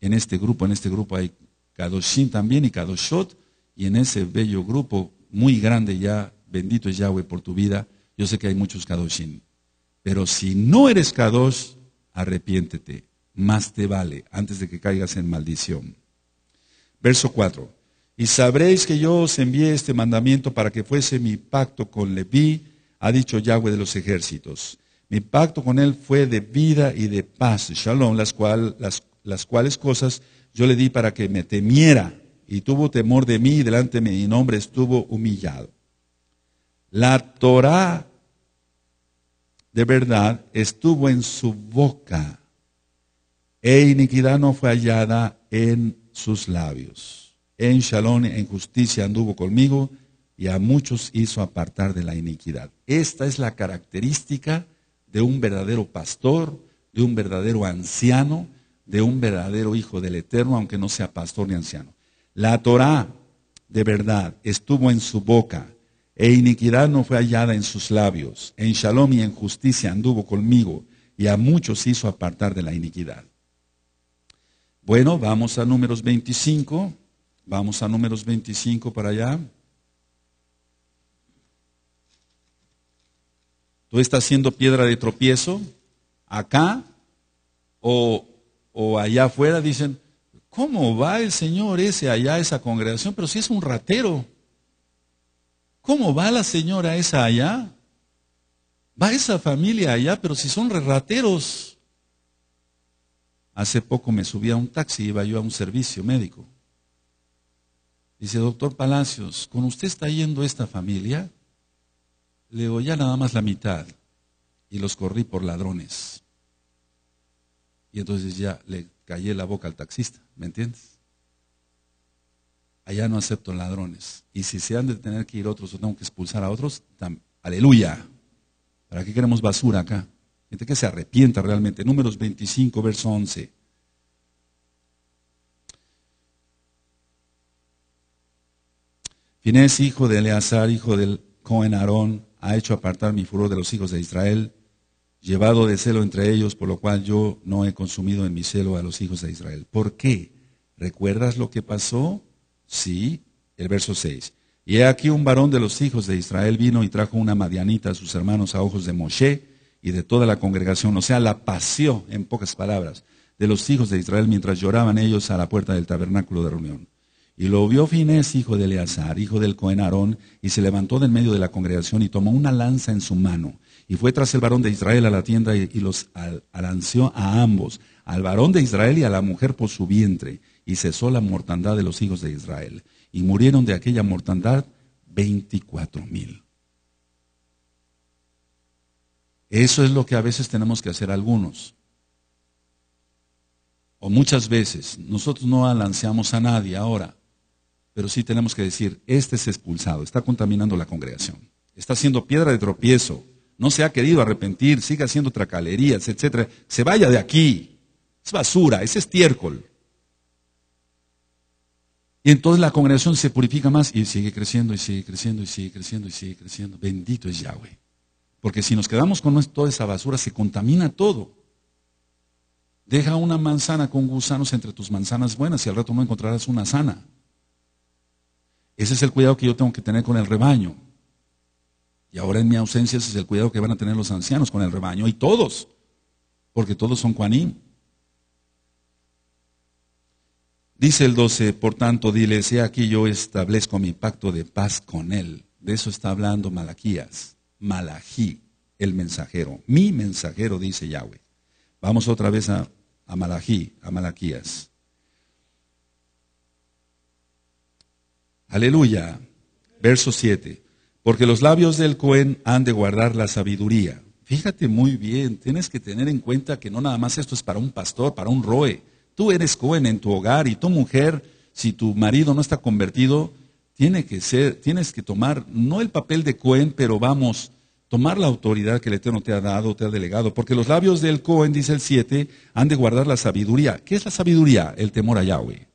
Speaker 1: en este grupo, en este grupo hay Kadoshim también y Kadoshot, y en ese bello grupo muy grande ya, bendito es Yahweh por tu vida, yo sé que hay muchos Kadoshim. Pero si no eres Kadosh, arrepiéntete, más te vale antes de que caigas en maldición. Verso 4. Y sabréis que yo os envié este mandamiento para que fuese mi pacto con Leví, ha dicho Yahweh de los ejércitos. Mi pacto con él fue de vida y de paz, shalom, las, las, las cuales cosas yo le di para que me temiera y tuvo temor de mí y delante de mi nombre estuvo humillado. La Torah de verdad estuvo en su boca e iniquidad no fue hallada en sus labios. En Shalom, en justicia anduvo conmigo y a muchos hizo apartar de la iniquidad. Esta es la característica de un verdadero pastor, de un verdadero anciano, de un verdadero hijo del Eterno, aunque no sea pastor ni anciano. La Torah de verdad estuvo en su boca e iniquidad no fue hallada en sus labios. En shalom y en justicia anduvo conmigo, y a muchos hizo apartar de la iniquidad. Bueno, vamos a números 25. Vamos a números 25 para allá. ¿Tú estás siendo piedra de tropiezo acá o, o allá afuera? Dicen, ¿cómo va el Señor ese allá, esa congregación? Pero si es un ratero. ¿Cómo va la señora esa allá? Va esa familia allá, pero si son rateros. Hace poco me subí a un taxi, iba yo a un servicio médico. Dice, doctor Palacios, ¿con usted está yendo esta familia? Le digo, ya nada más la mitad. Y los corrí por ladrones. Y entonces ya le callé la boca al taxista, ¿me entiendes? allá no acepto ladrones. Y si se han de tener que ir otros o tengo que expulsar a otros, aleluya. ¿Para qué queremos basura acá? Gente que se arrepienta realmente. Números 25, verso 11. Finés, hijo de Eleazar, hijo del Cohen Aarón, ha hecho apartar mi furor de los hijos de Israel, llevado de celo entre ellos, por lo cual yo no he consumido en mi celo a los hijos de Israel. ¿Por qué? ¿Recuerdas lo que pasó? Sí, el verso 6. Y he aquí un varón de los hijos de Israel vino y trajo una madianita a sus hermanos a ojos de Moshe y de toda la congregación, o sea, la paseó, en pocas palabras, de los hijos de Israel mientras lloraban ellos a la puerta del tabernáculo de reunión. Y lo vio Finés, hijo de Eleazar, hijo del Cohen Aarón, y se levantó del medio de la congregación y tomó una lanza en su mano. Y fue tras el varón de Israel a la tienda y, los alanceó a ambos, al varón de Israel y a la mujer por su vientre y cesó la mortandad de los hijos de Israel. Y murieron de aquella mortandad veinticuatro mil. Eso es lo que a veces tenemos que hacer algunos. O muchas veces, nosotros no alanceamos a nadie ahora, pero sí tenemos que decir, este es expulsado, está contaminando la congregación, está haciendo piedra de tropiezo, no se ha querido arrepentir, sigue haciendo tracalerías, etcétera, se vaya de aquí, es basura, es estiércol. Y entonces la congregación se purifica más y sigue creciendo y sigue creciendo y sigue creciendo y sigue creciendo. Bendito es Yahweh. Porque si nos quedamos con toda esa basura, se contamina todo. Deja una manzana con gusanos entre tus manzanas buenas y al rato no encontrarás una sana. Ese es el cuidado que yo tengo que tener con el rebaño. Y ahora en mi ausencia ese es el cuidado que van a tener los ancianos con el rebaño y todos. Porque todos son Juanín. Dice el 12, por tanto, dile, he aquí yo establezco mi pacto de paz con él. De eso está hablando Malaquías, Malají, el mensajero. Mi mensajero, dice Yahweh. Vamos otra vez a, a Malají, a Malaquías. Aleluya. Verso 7. Porque los labios del Cohen han de guardar la sabiduría. Fíjate muy bien, tienes que tener en cuenta que no nada más esto es para un pastor, para un roe Tú eres Cohen en tu hogar y tu mujer, si tu marido no está convertido, tiene que ser, tienes que tomar, no el papel de Cohen, pero vamos, tomar la autoridad que el Eterno te ha dado, te ha delegado. Porque los labios del Cohen, dice el 7, han de guardar la sabiduría. ¿Qué es la sabiduría? El temor a Yahweh.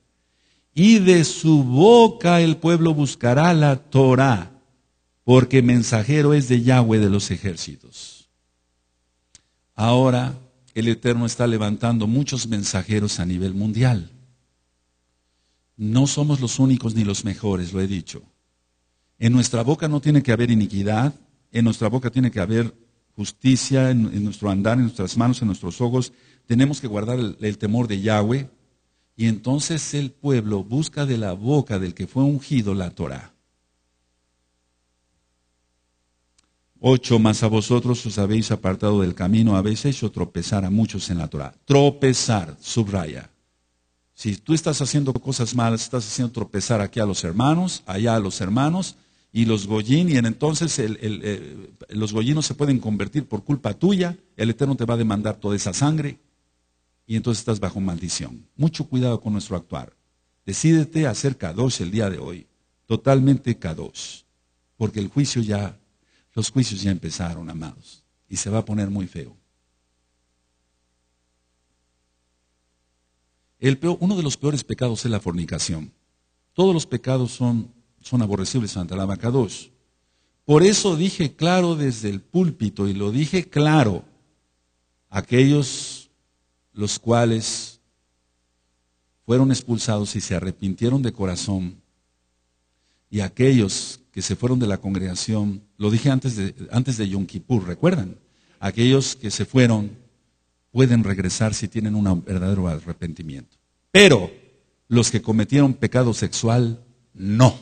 Speaker 1: Y de su boca el pueblo buscará la Torah, porque mensajero es de Yahweh de los ejércitos. Ahora, el Eterno está levantando muchos mensajeros a nivel mundial. No somos los únicos ni los mejores, lo he dicho. En nuestra boca no tiene que haber iniquidad, en nuestra boca tiene que haber justicia, en, nuestro andar, en nuestras manos, en nuestros ojos. Tenemos que guardar el temor de Yahweh. Y entonces el pueblo busca de la boca del que fue ungido la Torah. Ocho, más a vosotros os habéis apartado del camino, habéis hecho tropezar a muchos en la Torah. Tropezar, subraya. Si tú estás haciendo cosas malas, estás haciendo tropezar aquí a los hermanos, allá a los hermanos, y los goyín, y entonces los goyinos se pueden convertir por culpa tuya, el Eterno te va a demandar toda esa sangre, y entonces estás bajo maldición. Mucho cuidado con nuestro actuar. Decídete a ser Kadosh el día de hoy, totalmente Kadosh, porque el juicio ya los juicios ya empezaron, amados, y se va a poner muy feo. El uno de los peores pecados es la fornicación. Todos los pecados son, son aborrecibles ante la Abacados, Por eso dije claro desde el púlpito y lo dije claro, aquellos los cuales fueron expulsados y se arrepintieron de corazón, y aquellos que se fueron de la congregación, lo dije antes de, antes de Yom Kippur, ¿recuerdan? Aquellos que se fueron pueden regresar si tienen un verdadero arrepentimiento. Pero los que cometieron pecado sexual, no.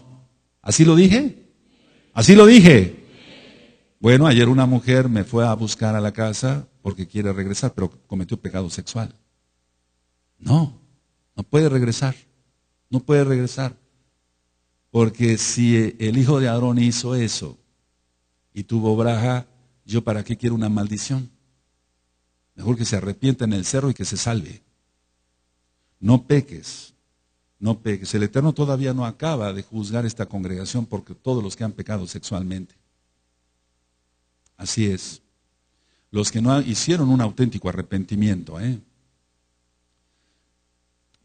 Speaker 1: ¿Así lo dije? ¿Así lo dije? Bueno, ayer una mujer me fue a buscar a la casa porque quiere regresar, pero cometió pecado sexual. No, no puede regresar. No puede regresar. Porque si el hijo de Aarón hizo eso y tuvo braja, yo para qué quiero una maldición. Mejor que se arrepienta en el cerro y que se salve. No peques, no peques. El Eterno todavía no acaba de juzgar esta congregación porque todos los que han pecado sexualmente. Así es. Los que no hicieron un auténtico arrepentimiento, ¿eh?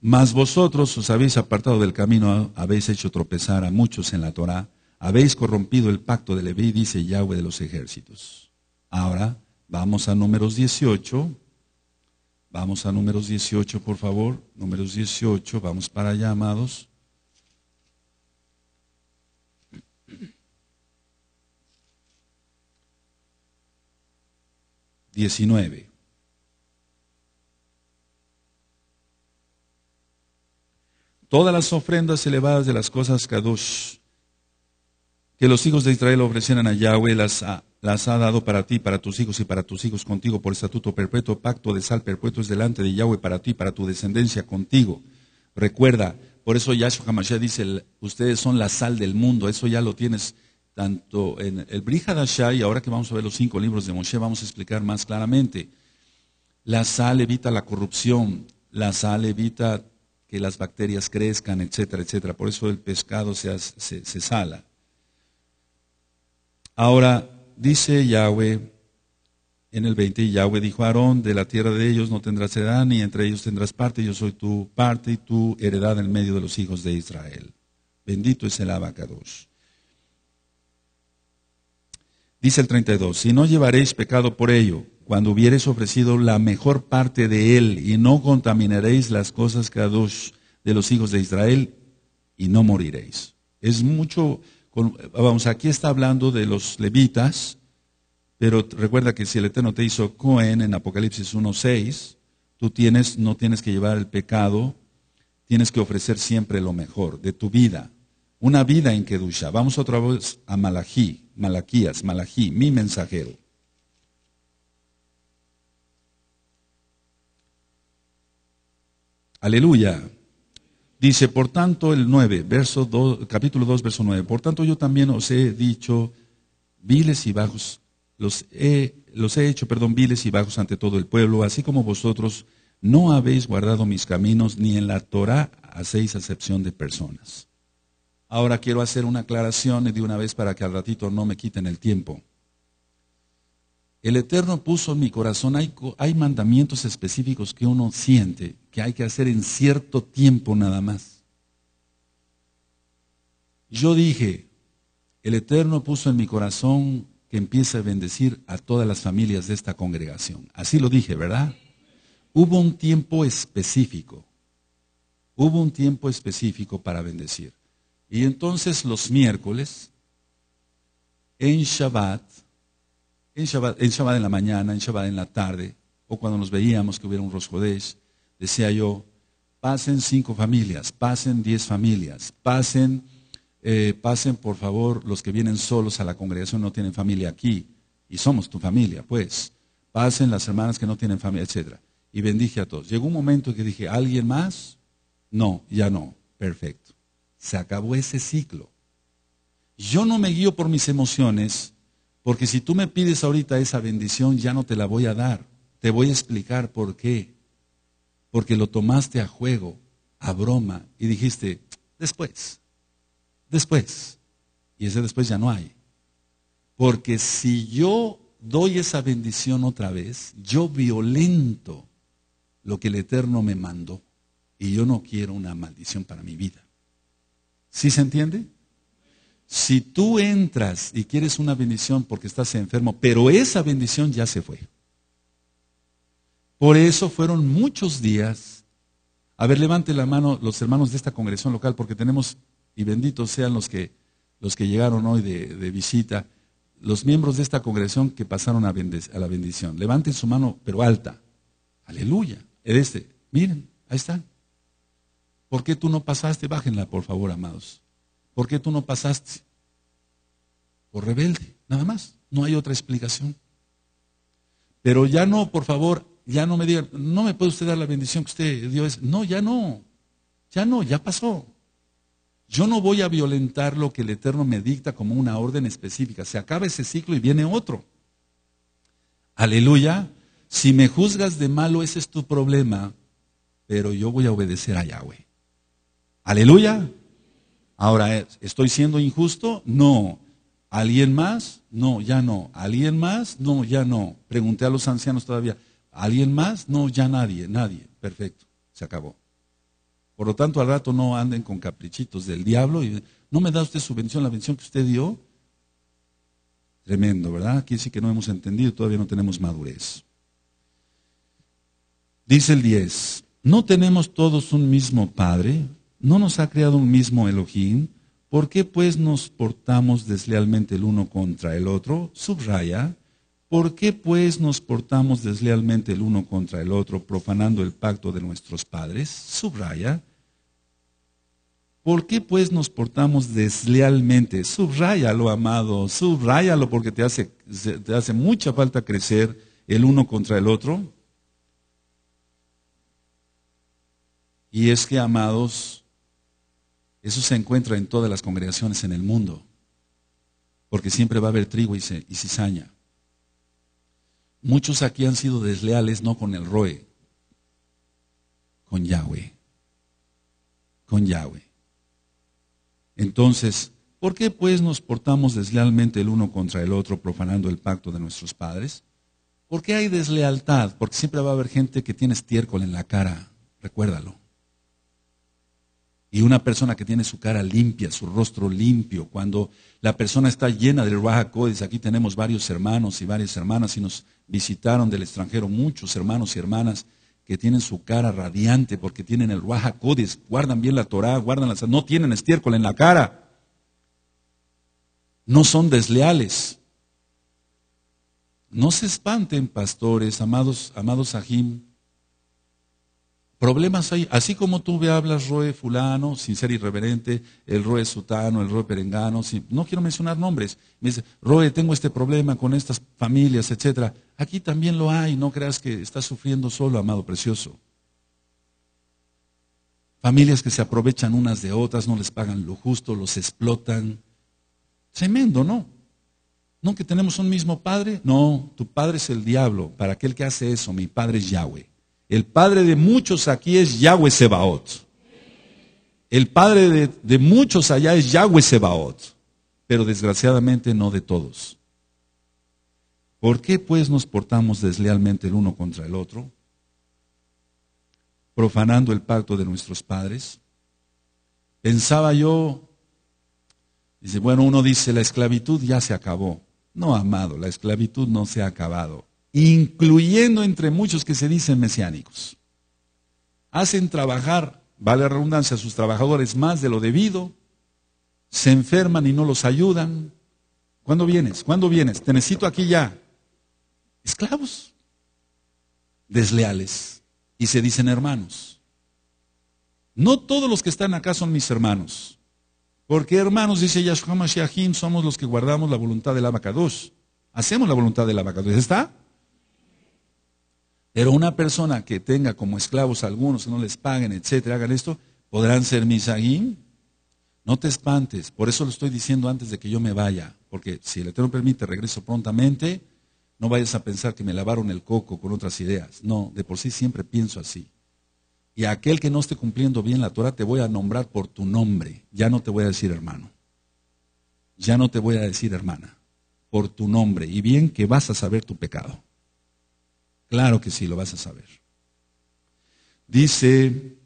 Speaker 1: Mas vosotros os habéis apartado del camino, habéis hecho tropezar a muchos en la Torah, habéis corrompido el pacto de Leví, dice Yahweh de los ejércitos. Ahora vamos a números 18. Vamos a números 18, por favor. Números 18, vamos para allá, amados. 19. Todas las ofrendas elevadas de las cosas kadosh que los hijos de Israel ofrecieran a Yahweh las ha, las ha dado para ti, para tus hijos y para tus hijos contigo por estatuto perpetuo, pacto de sal perpetuo es delante de Yahweh para ti, para tu descendencia contigo. Recuerda, por eso Yahshua HaMashiach dice, ustedes son la sal del mundo, eso ya lo tienes tanto en el Brihadashah y ahora que vamos a ver los cinco libros de Moshe, vamos a explicar más claramente. La sal evita la corrupción, la sal evita que las bacterias crezcan, etcétera, etcétera. Por eso el pescado se, se, sala. Ahora, dice Yahweh en el 20, Yahweh dijo a Aarón, de la tierra de ellos no tendrás heredad, ni entre ellos tendrás parte, yo soy tu parte y tu heredad en medio de los hijos de Israel. Bendito es el abacados. Dice el 32, si no llevaréis pecado por ello, cuando hubiereis ofrecido la mejor parte de él y no contaminaréis las cosas kadosh de los hijos de Israel y no moriréis. Es mucho, vamos, aquí está hablando de los levitas, pero recuerda que si el Eterno te hizo Cohen en Apocalipsis 1.6, tú tienes, no tienes que llevar el pecado, tienes que ofrecer siempre lo mejor de tu vida. Una vida en Kedusha. Vamos otra vez a Malají, Malaquías, Malají, mi mensajero. Aleluya. Dice, por tanto, el 9, verso capítulo 2, verso 9. Por tanto, yo también os he dicho, viles y bajos, los he, los he hecho, perdón, viles y bajos ante todo el pueblo, así como vosotros no habéis guardado mis caminos, ni en la Torah hacéis acepción de personas. Ahora quiero hacer una aclaración de una vez para que al ratito no me quiten el tiempo. El Eterno puso en mi corazón, hay, mandamientos específicos que uno siente que hay que hacer en cierto tiempo nada más. Yo dije, el Eterno puso en mi corazón que empiece a bendecir a todas las familias de esta congregación. Así lo dije, ¿verdad? Hubo un tiempo específico. Hubo un tiempo específico para bendecir. Y entonces los miércoles, en Shabbat, en Shabbat, en la mañana, en Shabbat en la tarde, o cuando nos veíamos que hubiera un Rosjodesh, decía yo, pasen cinco familias, pasen diez familias, pasen, eh, pasen por favor los que vienen solos a la congregación, no tienen familia aquí, y somos tu familia, pues, pasen las hermanas que no tienen familia, etc. Y bendije a todos. Llegó un momento que dije, ¿alguien más? No, ya no, perfecto. Se acabó ese ciclo. Yo no me guío por mis emociones, porque si tú me pides ahorita esa bendición, ya no te la voy a dar. Te voy a explicar por qué. Porque lo tomaste a juego, a broma, y dijiste, después, después. Y ese después ya no hay. Porque si yo doy esa bendición otra vez, yo violento lo que el Eterno me mandó. Y yo no quiero una maldición para mi vida. ¿Sí se entiende? si tú entras y quieres una bendición porque estás enfermo, pero esa bendición ya se fue. Por eso fueron muchos días. A ver, levante la mano los hermanos de esta congregación local, porque tenemos, y benditos sean los que, los que llegaron hoy de, visita, los miembros de esta congregación que pasaron a, la bendición. Levanten su mano, pero alta. Aleluya. Este, miren, ahí están. ¿Por qué tú no pasaste? Bájenla, por favor, amados. ¿Por qué tú no pasaste? Por rebelde, nada más. No hay otra explicación. Pero ya no, por favor, ya no me digan, no me puede usted dar la bendición que usted dio. No, ya no. Ya no, ya pasó. Yo no voy a violentar lo que el Eterno me dicta como una orden específica. Se acaba ese ciclo y viene otro. Aleluya. Si me juzgas de malo, ese es tu problema, pero yo voy a obedecer a Yahweh. Aleluya. Ahora, ¿estoy siendo injusto? No. ¿Alguien más? No, ya no. ¿Alguien más? No, ya no. Pregunté a los ancianos todavía. ¿Alguien más? No, ya nadie, nadie. Perfecto, se acabó. Por lo tanto, al rato no anden con caprichitos del diablo y no me da usted su bendición, la bendición que usted dio. Tremendo, ¿verdad? Aquí sí que no hemos entendido, todavía no tenemos madurez. Dice el 10, ¿no tenemos todos un mismo Padre? ¿No nos ha creado un mismo Elohim? ¿Por qué pues nos portamos deslealmente el uno contra el otro? Subraya. ¿Por qué pues nos portamos deslealmente el uno contra el otro, profanando el pacto de nuestros padres? Subraya. ¿Por qué pues nos portamos deslealmente? Subráyalo, amado, subráyalo porque te hace, te hace mucha falta crecer el uno contra el otro. Y es que, amados, eso se encuentra en todas las congregaciones en el mundo, porque siempre va a haber trigo y, cizaña. Muchos aquí han sido desleales no con el Roe, con Yahweh, con Yahweh. Entonces, ¿por qué pues nos portamos deslealmente el uno contra el otro, profanando el pacto de nuestros padres? ¿Por qué hay deslealtad? Porque siempre va a haber gente que tiene estiércol en la cara, recuérdalo. Y una persona que tiene su cara limpia, su rostro limpio, cuando la persona está llena del Raja aquí tenemos varios hermanos y varias hermanas y nos visitaron del extranjero muchos hermanos y hermanas que tienen su cara radiante porque tienen el Raja guardan bien la Torah, guardan las, no tienen estiércol en la cara. No son desleales. No se espanten, pastores, amados, amados Ajim, Problemas hay, así como tú me hablas Roe fulano, sin ser irreverente, el Roe sutano, el Roe perengano, no quiero mencionar nombres, me dice, Roe, tengo este problema con estas familias, etcétera. Aquí también lo hay, no creas que estás sufriendo solo, amado precioso. Familias que se aprovechan unas de otras, no les pagan lo justo, los explotan. Tremendo, ¿no? ¿No que tenemos un mismo padre? No, tu padre es el diablo. Para aquel que hace eso, mi padre es Yahweh. El padre de muchos aquí es Yahweh Sebaot. El padre de, muchos allá es Yahweh Sebaot, pero desgraciadamente no de todos. ¿Por qué pues nos portamos deslealmente el uno contra el otro? Profanando el pacto de nuestros padres. Pensaba yo, dice, bueno, uno dice, la esclavitud ya se acabó. No, amado, la esclavitud no se ha acabado incluyendo entre muchos que se dicen mesiánicos. Hacen trabajar, vale la redundancia, a sus trabajadores más de lo debido, se enferman y no los ayudan. ¿Cuándo vienes? ¿Cuándo vienes? Te necesito aquí ya. Esclavos, desleales, y se dicen hermanos. No todos los que están acá son mis hermanos. Porque hermanos, dice Yahshua Mashiachim, somos los que guardamos la voluntad del Abacados. Hacemos la voluntad del Abacados. ¿Está? Pero una persona que tenga como esclavos algunos que no les paguen, etcétera, hagan esto, podrán ser misagín. No te espantes, por eso lo estoy diciendo antes de que yo me vaya, porque si el Eterno permite, regreso prontamente, no vayas a pensar que me lavaron el coco con otras ideas. No, de por sí siempre pienso así. Y a aquel que no esté cumpliendo bien la Torah te voy a nombrar por tu nombre. Ya no te voy a decir hermano. Ya no te voy a decir hermana. Por tu nombre. Y bien que vas a saber tu pecado. Claro que sí, lo vas a saber. Dice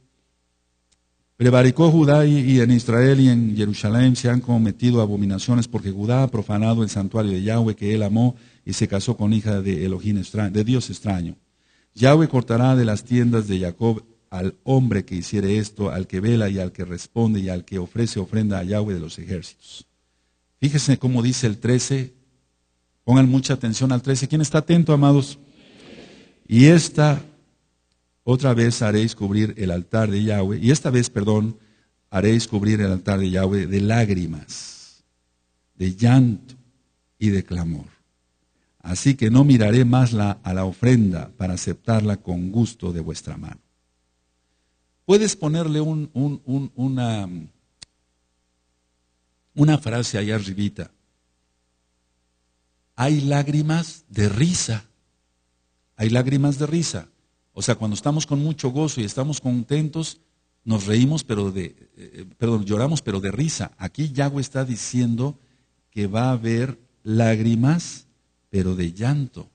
Speaker 1: Prevaricó Judá y, en Israel y en Jerusalén se han cometido abominaciones porque Judá ha profanado el santuario de Yahweh que él amó y se casó con hija de Elohim de Dios extraño. Yahweh cortará de las tiendas de Jacob al hombre que hiciere esto, al que vela y al que responde y al que ofrece ofrenda a Yahweh de los ejércitos. Fíjese cómo dice el 13. Pongan mucha atención al 13. ¿Quién está atento, amados? Y esta otra vez haréis cubrir el altar de Yahweh. Y esta vez, perdón, haréis cubrir el altar de Yahweh de lágrimas, de llanto y de clamor. Así que no miraré más la, a la ofrenda para aceptarla con gusto de vuestra mano. Puedes ponerle un, una, una frase allá arribita. Hay lágrimas de risa. Hay lágrimas de risa. O sea, cuando estamos con mucho gozo y estamos contentos, nos reímos, pero de, eh, perdón, lloramos, pero de risa. Aquí Yahweh está diciendo que va a haber lágrimas, pero de llanto.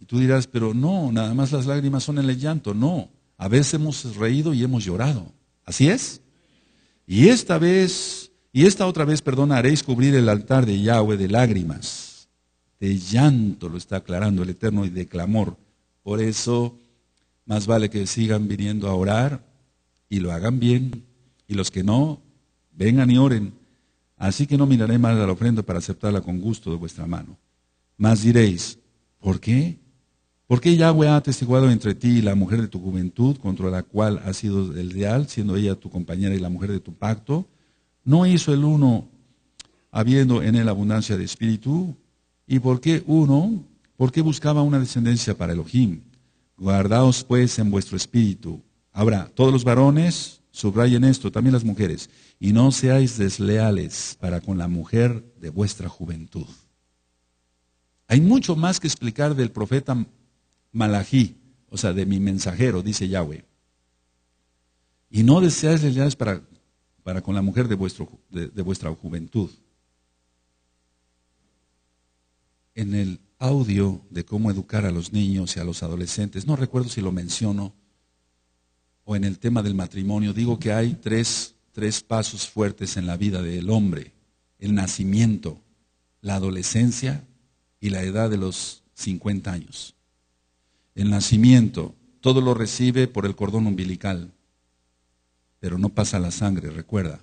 Speaker 1: Y tú dirás, pero no, nada más las lágrimas son en el llanto. No, a veces hemos reído y hemos llorado. ¿Así es? Y esta vez, y esta otra vez, perdón, haréis cubrir el altar de Yahweh de lágrimas, de llanto, lo está aclarando el Eterno, y de clamor. Por eso, más vale que sigan viniendo a orar y lo hagan bien. Y los que no, vengan y oren. Así que no miraré más a la ofrenda para aceptarla con gusto de vuestra mano. Más diréis, ¿por qué? ¿Por qué Yahweh ha atestiguado entre ti y la mujer de tu juventud, contra la cual has sido el leal, siendo ella tu compañera y la mujer de tu pacto? ¿No hizo el uno, habiendo en él abundancia de espíritu? ¿Y por qué uno, ¿Por qué buscaba una descendencia para Elohim? Guardaos pues en vuestro espíritu. Ahora, todos los varones, subrayen esto, también las mujeres, y no seáis desleales para con la mujer de vuestra juventud. Hay mucho más que explicar del profeta Malají, o sea, de mi mensajero, dice Yahweh. Y no deseáis desleales para, para con la mujer de, vuestro, de vuestra juventud. En el audio de cómo educar a los niños y a los adolescentes, no recuerdo si lo menciono, o en el tema del matrimonio, digo que hay tres, tres pasos fuertes en la vida del hombre. El nacimiento, la adolescencia y la edad de los 50 años. El nacimiento, todo lo recibe por el cordón umbilical, pero no pasa la sangre, recuerda.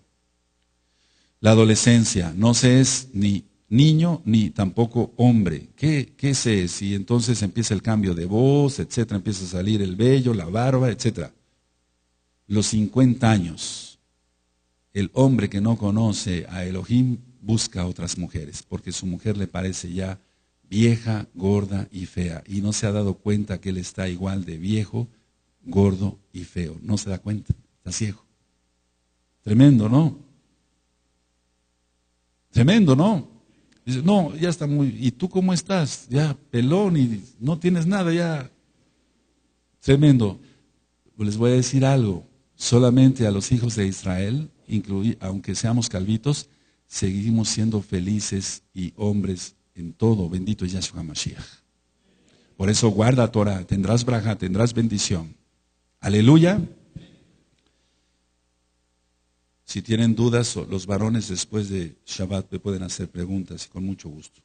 Speaker 1: La adolescencia no se es ni niño ni tampoco hombre. ¿Qué, qué sé? Si entonces empieza el cambio de voz, etcétera, empieza a salir el vello, la barba, etcétera. Los 50 años, el hombre que no conoce a Elohim busca a otras mujeres, porque su mujer le parece ya vieja, gorda y fea, y no se ha dado cuenta que él está igual de viejo, gordo y feo. No se da cuenta, está ciego. Tremendo, ¿no? Tremendo, ¿no? Dice, no, ya está muy, ¿y tú cómo estás? Ya pelón y no tienes nada, ya. Tremendo. Les voy a decir algo, solamente a los hijos de Israel, aunque seamos calvitos, seguimos siendo felices y hombres en todo. Bendito Yahshua Mashiach. Por eso guarda Torah, tendrás braja, tendrás bendición. Aleluya. Si tienen dudas, los varones después de Shabbat me pueden hacer preguntas y con mucho gusto.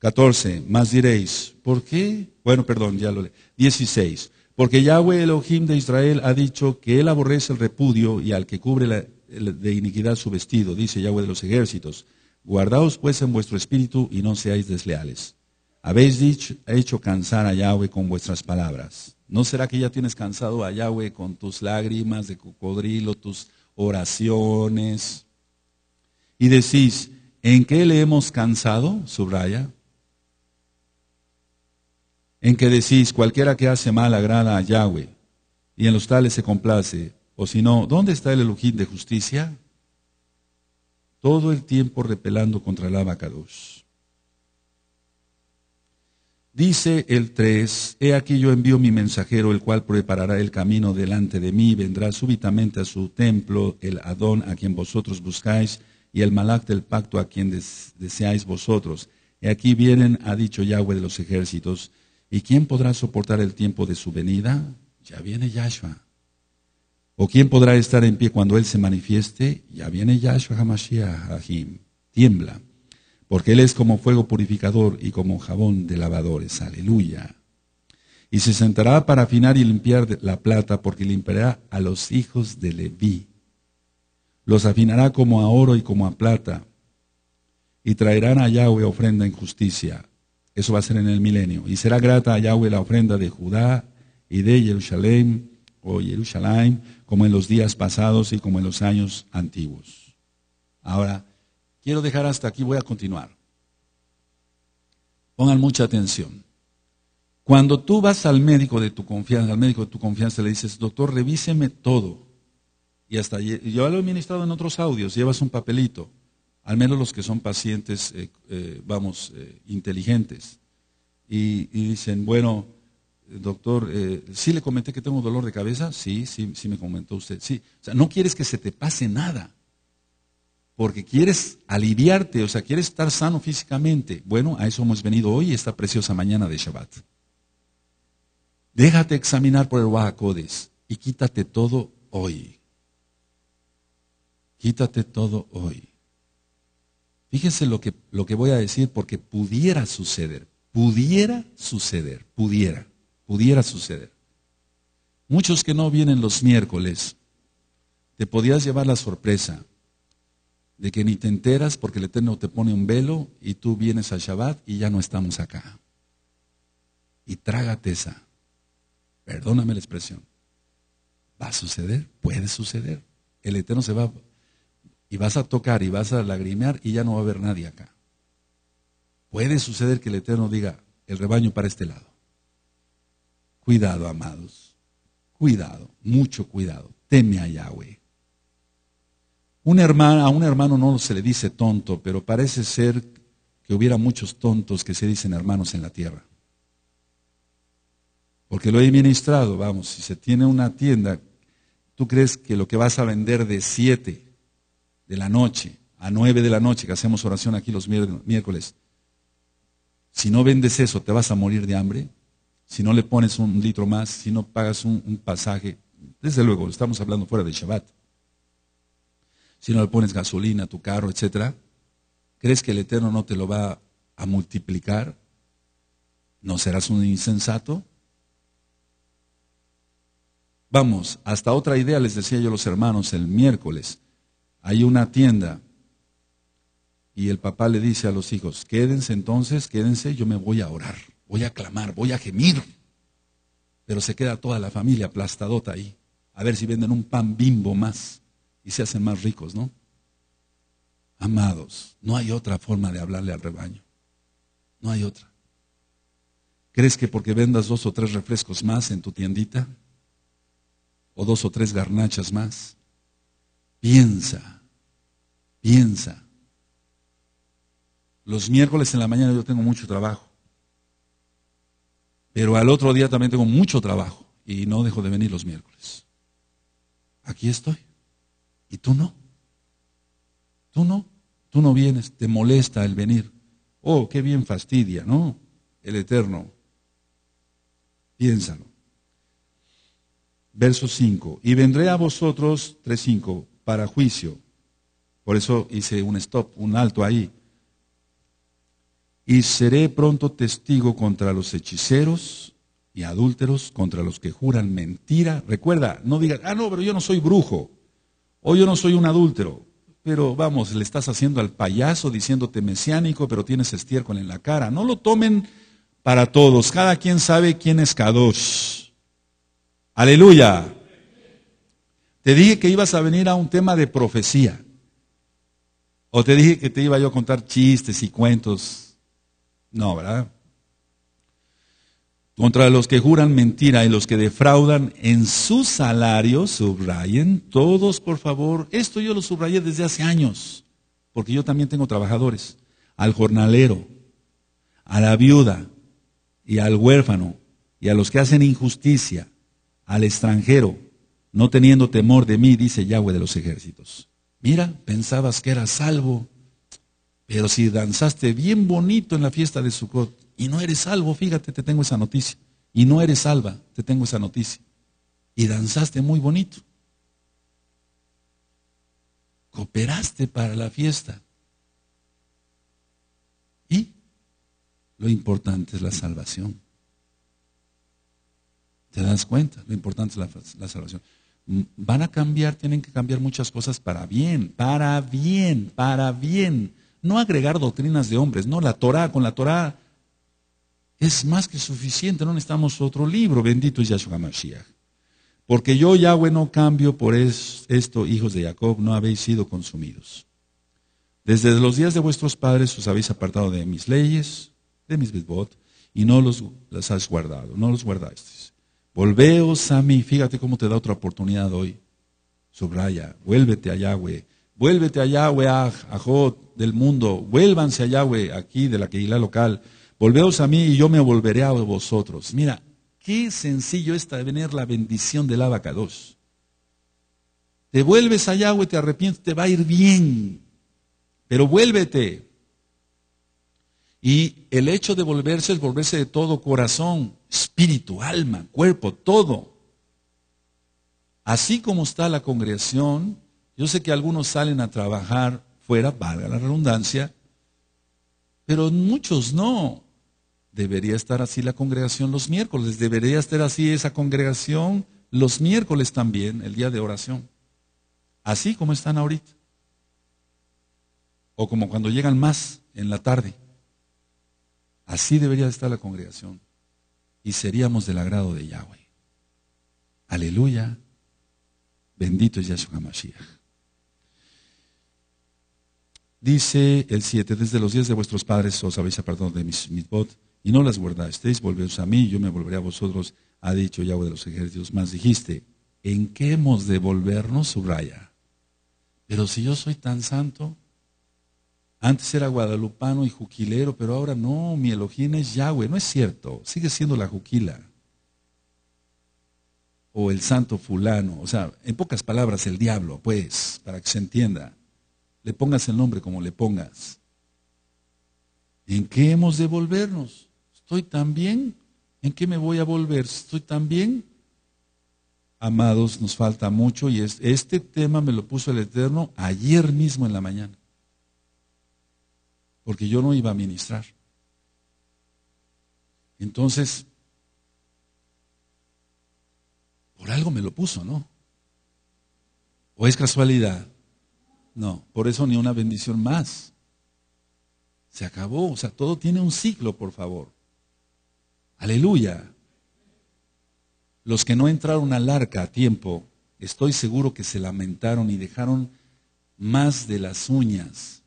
Speaker 1: 14. Más diréis, ¿por qué? Bueno, perdón, ya lo leí. 16. Porque Yahweh Elohim de Israel ha dicho que él aborrece el repudio y al que cubre de iniquidad su vestido, dice Yahweh de los ejércitos. Guardaos pues en vuestro espíritu y no seáis desleales. Habéis dicho, hecho cansar a Yahweh con vuestras palabras. ¿No será que ya tienes cansado a Yahweh con tus lágrimas de cocodrilo, tus oraciones. Y decís, ¿en qué le hemos cansado? Subraya. En que decís, cualquiera que hace mal agrada a Yahweh, y en los tales se complace. O si no, ¿dónde está el Elohim de justicia? Todo el tiempo repelando contra el abacados. Dice el 3, He aquí yo envío mi mensajero, el cual preparará el camino delante de mí, vendrá súbitamente a su templo el Adón a quien vosotros buscáis, y el Malak del pacto a quien deseáis vosotros. He aquí vienen, ha dicho Yahweh de los ejércitos, ¿y quién podrá soportar el tiempo de su venida? Ya viene Yahshua. ¿O quién podrá estar en pie cuando Él se manifieste? Ya viene Yahshua HaMashiach. Tiembla, porque Él es como fuego purificador y como jabón de lavadores. Aleluya. Y se sentará para afinar y limpiar la plata, porque limpiará a los hijos de Leví. Los afinará como a oro y como a plata. Y traerán a Yahweh ofrenda en justicia. Eso va a ser en el milenio. Y será grata a Yahweh la ofrenda de Judá y de Jerusalén o Jerusalén como en los días pasados y como en los años antiguos. Ahora, quiero dejar hasta aquí, voy a continuar. Pongan mucha atención. Cuando tú vas al médico de tu confianza, al médico de tu confianza le dices, doctor, revíseme todo. Y hasta yo lo he ministrado en otros audios, llevas un papelito, al menos los que son pacientes, eh, eh, vamos, eh, inteligentes. y dicen, bueno, doctor, ¿sí le comenté que tengo dolor de cabeza? Sí, sí, sí me comentó usted. Sí. O sea, no quieres que se te pase nada. Porque quieres aliviarte, o sea, quieres estar sano físicamente. Bueno, a eso hemos venido hoy, esta preciosa mañana de Shabbat. Déjate examinar por el Wahakodes y quítate todo hoy. Quítate todo hoy. Fíjense lo que, lo que voy a decir porque pudiera suceder, pudiera suceder, pudiera pudiera suceder. Muchos que no vienen los miércoles, te podías llevar la sorpresa de que ni te enteras porque el Eterno te pone un velo y tú vienes al Shabbat y ya no estamos acá. Y trágate esa. Perdóname la expresión. ¿Va a suceder? Puede suceder. El Eterno se va y vas a tocar y vas a lagrimear y ya no va a haber nadie acá. Puede suceder que el Eterno diga, el rebaño para este lado. Cuidado, amados. Cuidado, mucho cuidado. Teme a Yahweh. Un a un hermano no se le dice tonto, pero parece ser que hubiera muchos tontos que se dicen hermanos en la tierra. Porque lo he ministrado, vamos, si se tiene una tienda, tú crees que lo que vas a vender de 7 de la noche a 9 de la noche, que hacemos oración aquí los miércoles, si no vendes eso, ¿te vas a morir de hambre? si no le pones un litro más, si no pagas un, pasaje, desde luego, estamos hablando fuera de Shabbat, si no le pones gasolina a tu carro, etc., ¿crees que el Eterno no te lo va a multiplicar? ¿No serás un insensato? Vamos, hasta otra idea les decía yo a los hermanos el miércoles. Hay una tienda y el papá le dice a los hijos, quédense entonces, quédense, yo me voy a orar voy a clamar, voy a gemir. Pero se queda toda la familia aplastadota ahí. A ver si venden un pan bimbo más y se hacen más ricos, ¿no? Amados, no hay otra forma de hablarle al rebaño. No hay otra. ¿Crees que porque vendas dos o tres refrescos más en tu tiendita? ¿O dos o tres garnachas más? Piensa, piensa. Los miércoles en la mañana yo tengo mucho trabajo. Pero al otro día también tengo mucho trabajo y no dejo de venir los miércoles. Aquí estoy. Y tú no. Tú no. Tú no vienes. Te molesta el venir. Oh, qué bien fastidia, ¿no? El Eterno. Piénsalo. Verso 5. Y vendré a vosotros, 3.5, para juicio. Por eso hice un stop, un alto ahí y seré pronto testigo contra los hechiceros y adúlteros, contra los que juran mentira. Recuerda, no digas, ah, no, pero yo no soy brujo, o yo no soy un adúltero. Pero vamos, le estás haciendo al payaso diciéndote mesiánico, pero tienes estiércol en la cara. No lo tomen para todos, cada quien sabe quién es Kadosh. Aleluya. Te dije que ibas a venir a un tema de profecía. O te dije que te iba yo a contar chistes y cuentos no, ¿verdad? Contra los que juran mentira y los que defraudan en su salario, subrayen todos, por favor. Esto yo lo subrayé desde hace años, porque yo también tengo trabajadores. Al jornalero, a la viuda y al huérfano y a los que hacen injusticia, al extranjero, no teniendo temor de mí, dice Yahweh de los ejércitos. Mira, pensabas que eras salvo, pero si danzaste bien bonito en la fiesta de Sukkot y no eres salvo, fíjate, te tengo esa noticia. Y no eres salva, te tengo esa noticia. Y danzaste muy bonito. cooperaste para la fiesta. Y lo importante es la salvación. ¿Te das cuenta? Lo importante es la, salvación. Mm, van a cambiar, tienen que cambiar muchas cosas para bien, para bien, para bien. No agregar doctrinas de hombres, no, la Torah, con la Torah es más que suficiente, no necesitamos otro libro, bendito es Yahshua Mashiach. Porque yo, Yahweh, no cambio por esto, hijos de Jacob, no habéis sido consumidos. Desde los días de vuestros padres os habéis apartado de mis leyes, de mis bitbot, y no los, las has guardado, no los guardasteis. Volveos a mí, fíjate cómo te da otra oportunidad hoy. Subraya, vuélvete a Yahweh, vuélvete a Yahweh, a Jod del mundo, vuélvanse a Yahweh aquí de la Keilah local, volveos a mí y yo me volveré a vosotros. Mira, qué sencillo es tener la bendición del abacados. Te vuelves a Yahweh, te arrepientes, te va a ir bien, pero vuélvete. Y el hecho de volverse es volverse de todo corazón, espíritu, alma, cuerpo, todo. Así como está la congregación, yo sé que algunos salen a trabajar fuera, valga la redundancia, pero muchos no. Debería estar así la congregación los miércoles, debería estar así esa congregación los miércoles también, el día de oración. Así como están ahorita. O como cuando llegan más en la tarde. Así debería estar la congregación. Y seríamos del agrado de Yahweh. Aleluya. Bendito es Yahshua Mashiach. Dice el 7, desde los días de vuestros padres os habéis apartado de mis mitbot y no las guardasteis, volveos a mí, yo me volveré a vosotros, ha dicho Yahweh de los ejércitos. Más dijiste, ¿en qué hemos de volvernos, subraya? Pero si yo soy tan santo, antes era guadalupano y juquilero, pero ahora no, mi Elohim es Yahweh. No es cierto, sigue siendo la juquila. O el santo fulano. O sea, en pocas palabras, el diablo, pues, para que se entienda. Le pongas el nombre como le pongas. ¿En qué hemos de volvernos? ¿Estoy tan bien? ¿En qué me voy a volver? ¿Estoy tan bien? Amados, nos falta mucho y este tema me lo puso el Eterno ayer mismo en la mañana porque yo no iba a ministrar. Entonces, por algo me lo puso, ¿no? ¿O es casualidad? No, por eso ni una bendición más. Se acabó, o sea, todo tiene un ciclo, por favor. Aleluya. Los que no entraron al arca a tiempo, estoy seguro que se lamentaron y dejaron más de las uñas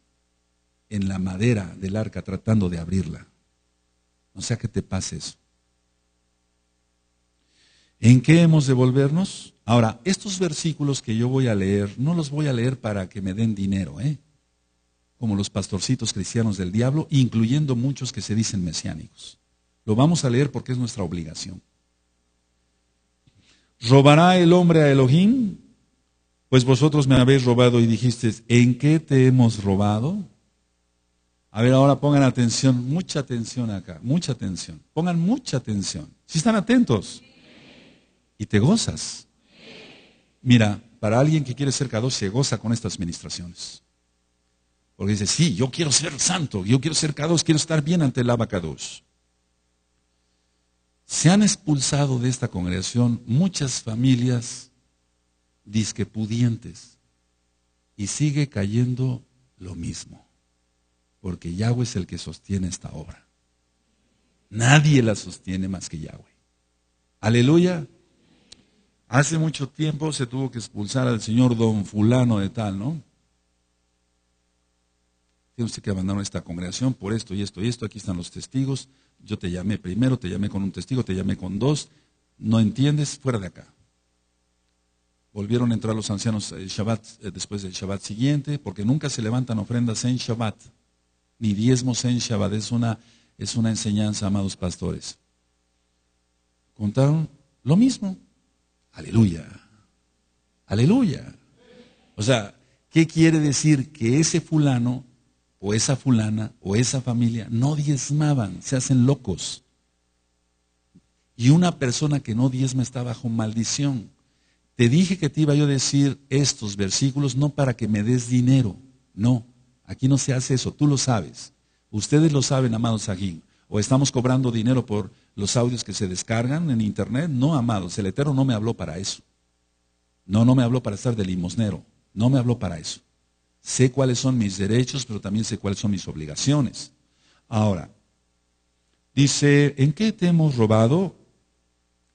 Speaker 1: en la madera del arca tratando de abrirla. No sea que te pase eso. ¿En qué hemos de volvernos? Ahora, estos versículos que yo voy a leer, no los voy a leer para que me den dinero, ¿eh? como los pastorcitos cristianos del diablo, incluyendo muchos que se dicen mesiánicos. Lo vamos a leer porque es nuestra obligación. ¿Robará el hombre a Elohim? Pues vosotros me habéis robado y dijisteis, ¿en qué te hemos robado? A ver, ahora pongan atención, mucha atención acá, mucha atención. Pongan mucha atención. Si están atentos y te gozas. Mira, para alguien que quiere ser k se goza con estas ministraciones. Porque dice, sí, yo quiero ser santo, yo quiero ser k quiero estar bien ante el abacados. Se han expulsado de esta congregación muchas familias disquepudientes y sigue cayendo lo mismo porque Yahweh es el que sostiene esta obra. Nadie la sostiene más que Yahweh. Aleluya. Hace mucho tiempo se tuvo que expulsar al señor don fulano de tal, ¿no? Tiene usted que abandonar esta congregación por esto y esto y esto. Aquí están los testigos. Yo te llamé primero, te llamé con un testigo, te llamé con dos. No entiendes, fuera de acá. Volvieron a entrar los ancianos el Shabbat, eh, después del Shabbat siguiente, porque nunca se levantan ofrendas en Shabbat ni diezmos en Shabbat. Es una, es una enseñanza, amados pastores. Contaron lo mismo. Aleluya. Aleluya. O sea, ¿qué quiere decir? Que ese fulano o esa fulana o esa familia no diezmaban, se hacen locos. Y una persona que no diezma está bajo maldición. Te dije que te iba yo a decir estos versículos no para que me des dinero, no, aquí no se hace eso, tú lo sabes. Ustedes lo saben, amados aquí. O estamos cobrando dinero por los audios que se descargan en internet. No, amados, el Eterno no me habló para eso. No, no me habló para estar de limosnero. No me habló para eso. Sé cuáles son mis derechos, pero también sé cuáles son mis obligaciones. Ahora, dice, ¿en qué te hemos robado?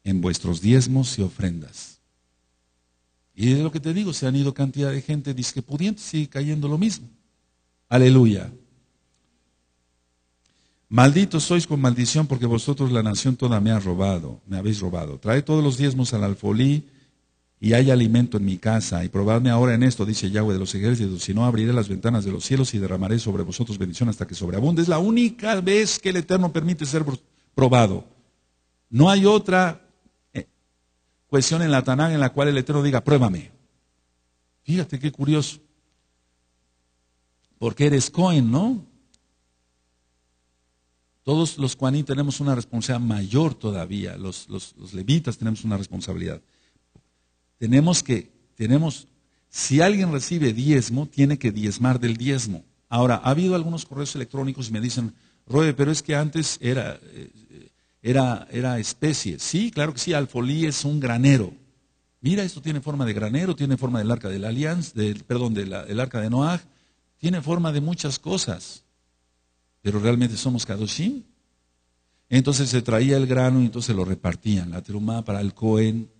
Speaker 1: En vuestros diezmos y ofrendas. Y de lo que te digo, se han ido cantidad de gente dice que pudiente sigue cayendo lo mismo. Aleluya. Malditos sois con maldición porque vosotros la nación toda me ha robado, me habéis robado. Trae todos los diezmos al alfolí y hay alimento en mi casa. Y probadme ahora en esto, dice Yahweh de los ejércitos, si no abriré las ventanas de los cielos y derramaré sobre vosotros bendición hasta que sobreabunde. Es la única vez que el Eterno permite ser probado. No hay otra eh, cuestión en la Tanán en la cual el Eterno diga, pruébame. Fíjate qué curioso. Porque eres Cohen, ¿no? Todos los Juaní tenemos una responsabilidad mayor todavía. Los, levitas tenemos una responsabilidad tenemos que, tenemos, si alguien recibe diezmo, tiene que diezmar del diezmo. Ahora, ha habido algunos correos electrónicos y me dicen, Roe, pero es que antes era, eh, era, era especie. Sí, claro que sí, alfolí es un granero. Mira, esto tiene forma de granero, tiene forma del arca de la alianza, perdón, del arca de Noah, tiene forma de muchas cosas. Pero realmente somos Kadoshim. Entonces se traía el grano y entonces lo repartían, la terumá para el Cohen,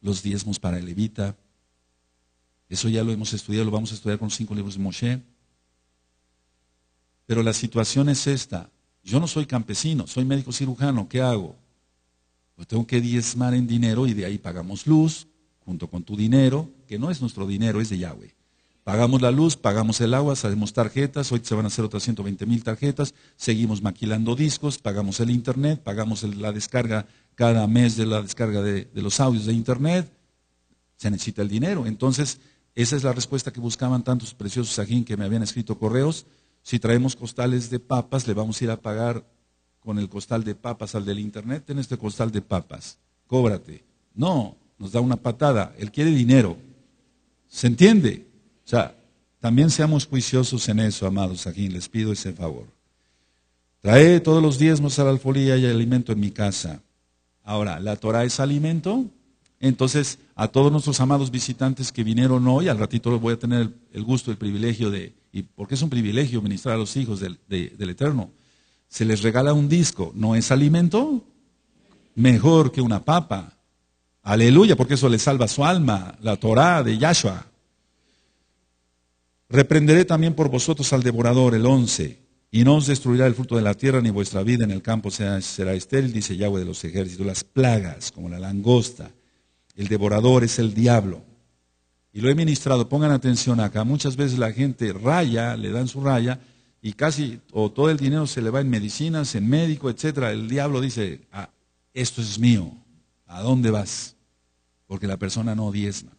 Speaker 1: los diezmos para el levita. Eso ya lo hemos estudiado, lo vamos a estudiar con los cinco libros de Moshe. Pero la situación es esta. Yo no soy campesino, soy médico cirujano. ¿Qué hago? Pues tengo que diezmar en dinero y de ahí pagamos luz, junto con tu dinero, que no es nuestro dinero, es de Yahweh. Pagamos la luz, pagamos el agua, hacemos tarjetas, hoy se van a hacer otras 120 mil tarjetas, seguimos maquilando discos, pagamos el internet, pagamos la descarga cada mes de la descarga de, los audios de Internet, se necesita el dinero. Entonces, esa es la respuesta que buscaban tantos preciosos sajín que me habían escrito correos. Si traemos costales de papas, le vamos a ir a pagar con el costal de papas al del Internet. Ten este costal de papas, cóbrate. No, nos da una patada. Él quiere dinero. ¿Se entiende? O sea, también seamos juiciosos en eso, amados sajín. Les pido ese favor. Trae todos los diezmos a la alfolía y alimento en mi casa. Ahora, la Torah es alimento. Entonces, a todos nuestros amados visitantes que vinieron hoy, al ratito voy a tener el gusto, el privilegio de, y porque es un privilegio ministrar a los hijos del, del Eterno, se les regala un disco, ¿no es alimento? Mejor que una papa. Aleluya, porque eso le salva su alma, la Torah de Yahshua. Reprenderé también por vosotros al devorador, el once y no os destruirá el fruto de la tierra, ni vuestra vida en el campo será estéril, dice Yahweh de los ejércitos. Las plagas, como la langosta, el devorador es el diablo. Y lo he ministrado, pongan atención acá, muchas veces la gente raya, le dan su raya, y casi, o todo el dinero se le va en medicinas, en médico, etcétera. El diablo dice, ah, esto es mío, ¿a dónde vas? Porque la persona no diezma.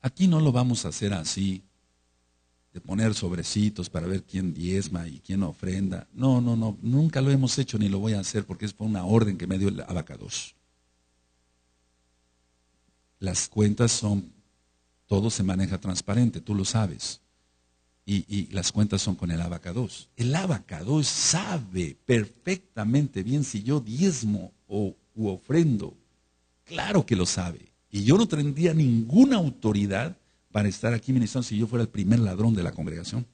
Speaker 1: Aquí no lo vamos a hacer así de poner sobrecitos para ver quién diezma y quién ofrenda. No, no, no, nunca lo hemos hecho ni lo voy a hacer porque es por una orden que me dio el abacados. Las cuentas son, todo se maneja transparente, tú lo sabes. Y, las cuentas son con el abacados. El abacados sabe perfectamente bien si yo diezmo o u ofrendo. Claro que lo sabe. Y yo no tendría ninguna autoridad para estar aquí ministrando si yo fuera el primer ladrón de la congregación.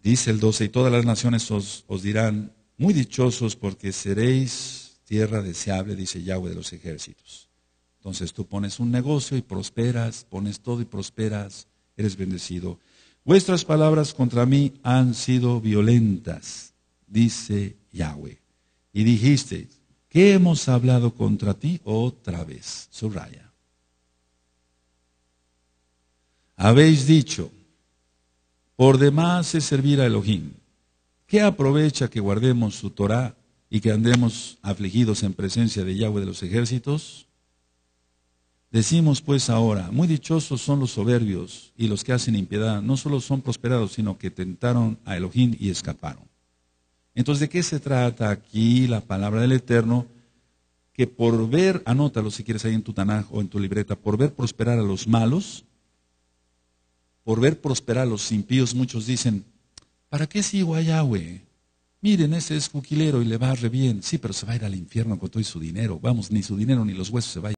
Speaker 1: Dice el 12, y todas las naciones os, dirán, muy dichosos porque seréis tierra deseable, dice Yahweh de los ejércitos. Entonces tú pones un negocio y prosperas, pones todo y prosperas, eres bendecido. Vuestras palabras contra mí han sido violentas, dice Yahweh. Y dijiste, ¿qué hemos hablado contra ti otra vez? Subraya. Habéis dicho, por demás es servir a Elohim. ¿Qué aprovecha que guardemos su Torah y que andemos afligidos en presencia de Yahweh de los ejércitos? Decimos pues ahora, muy dichosos son los soberbios y los que hacen impiedad, no solo son prosperados, sino que tentaron a Elohim y escaparon. Entonces, ¿de qué se trata aquí la palabra del Eterno? que por ver, anótalo si quieres ahí en tu Tanaj o en tu libreta, por ver prosperar a los malos, por ver prosperar a los impíos, muchos dicen, ¿para qué sigo a Yahweh? Miren, ese es fuquilero y le va re bien. Sí, pero se va a ir al infierno con todo y su dinero. Vamos, ni su dinero ni los huesos se va.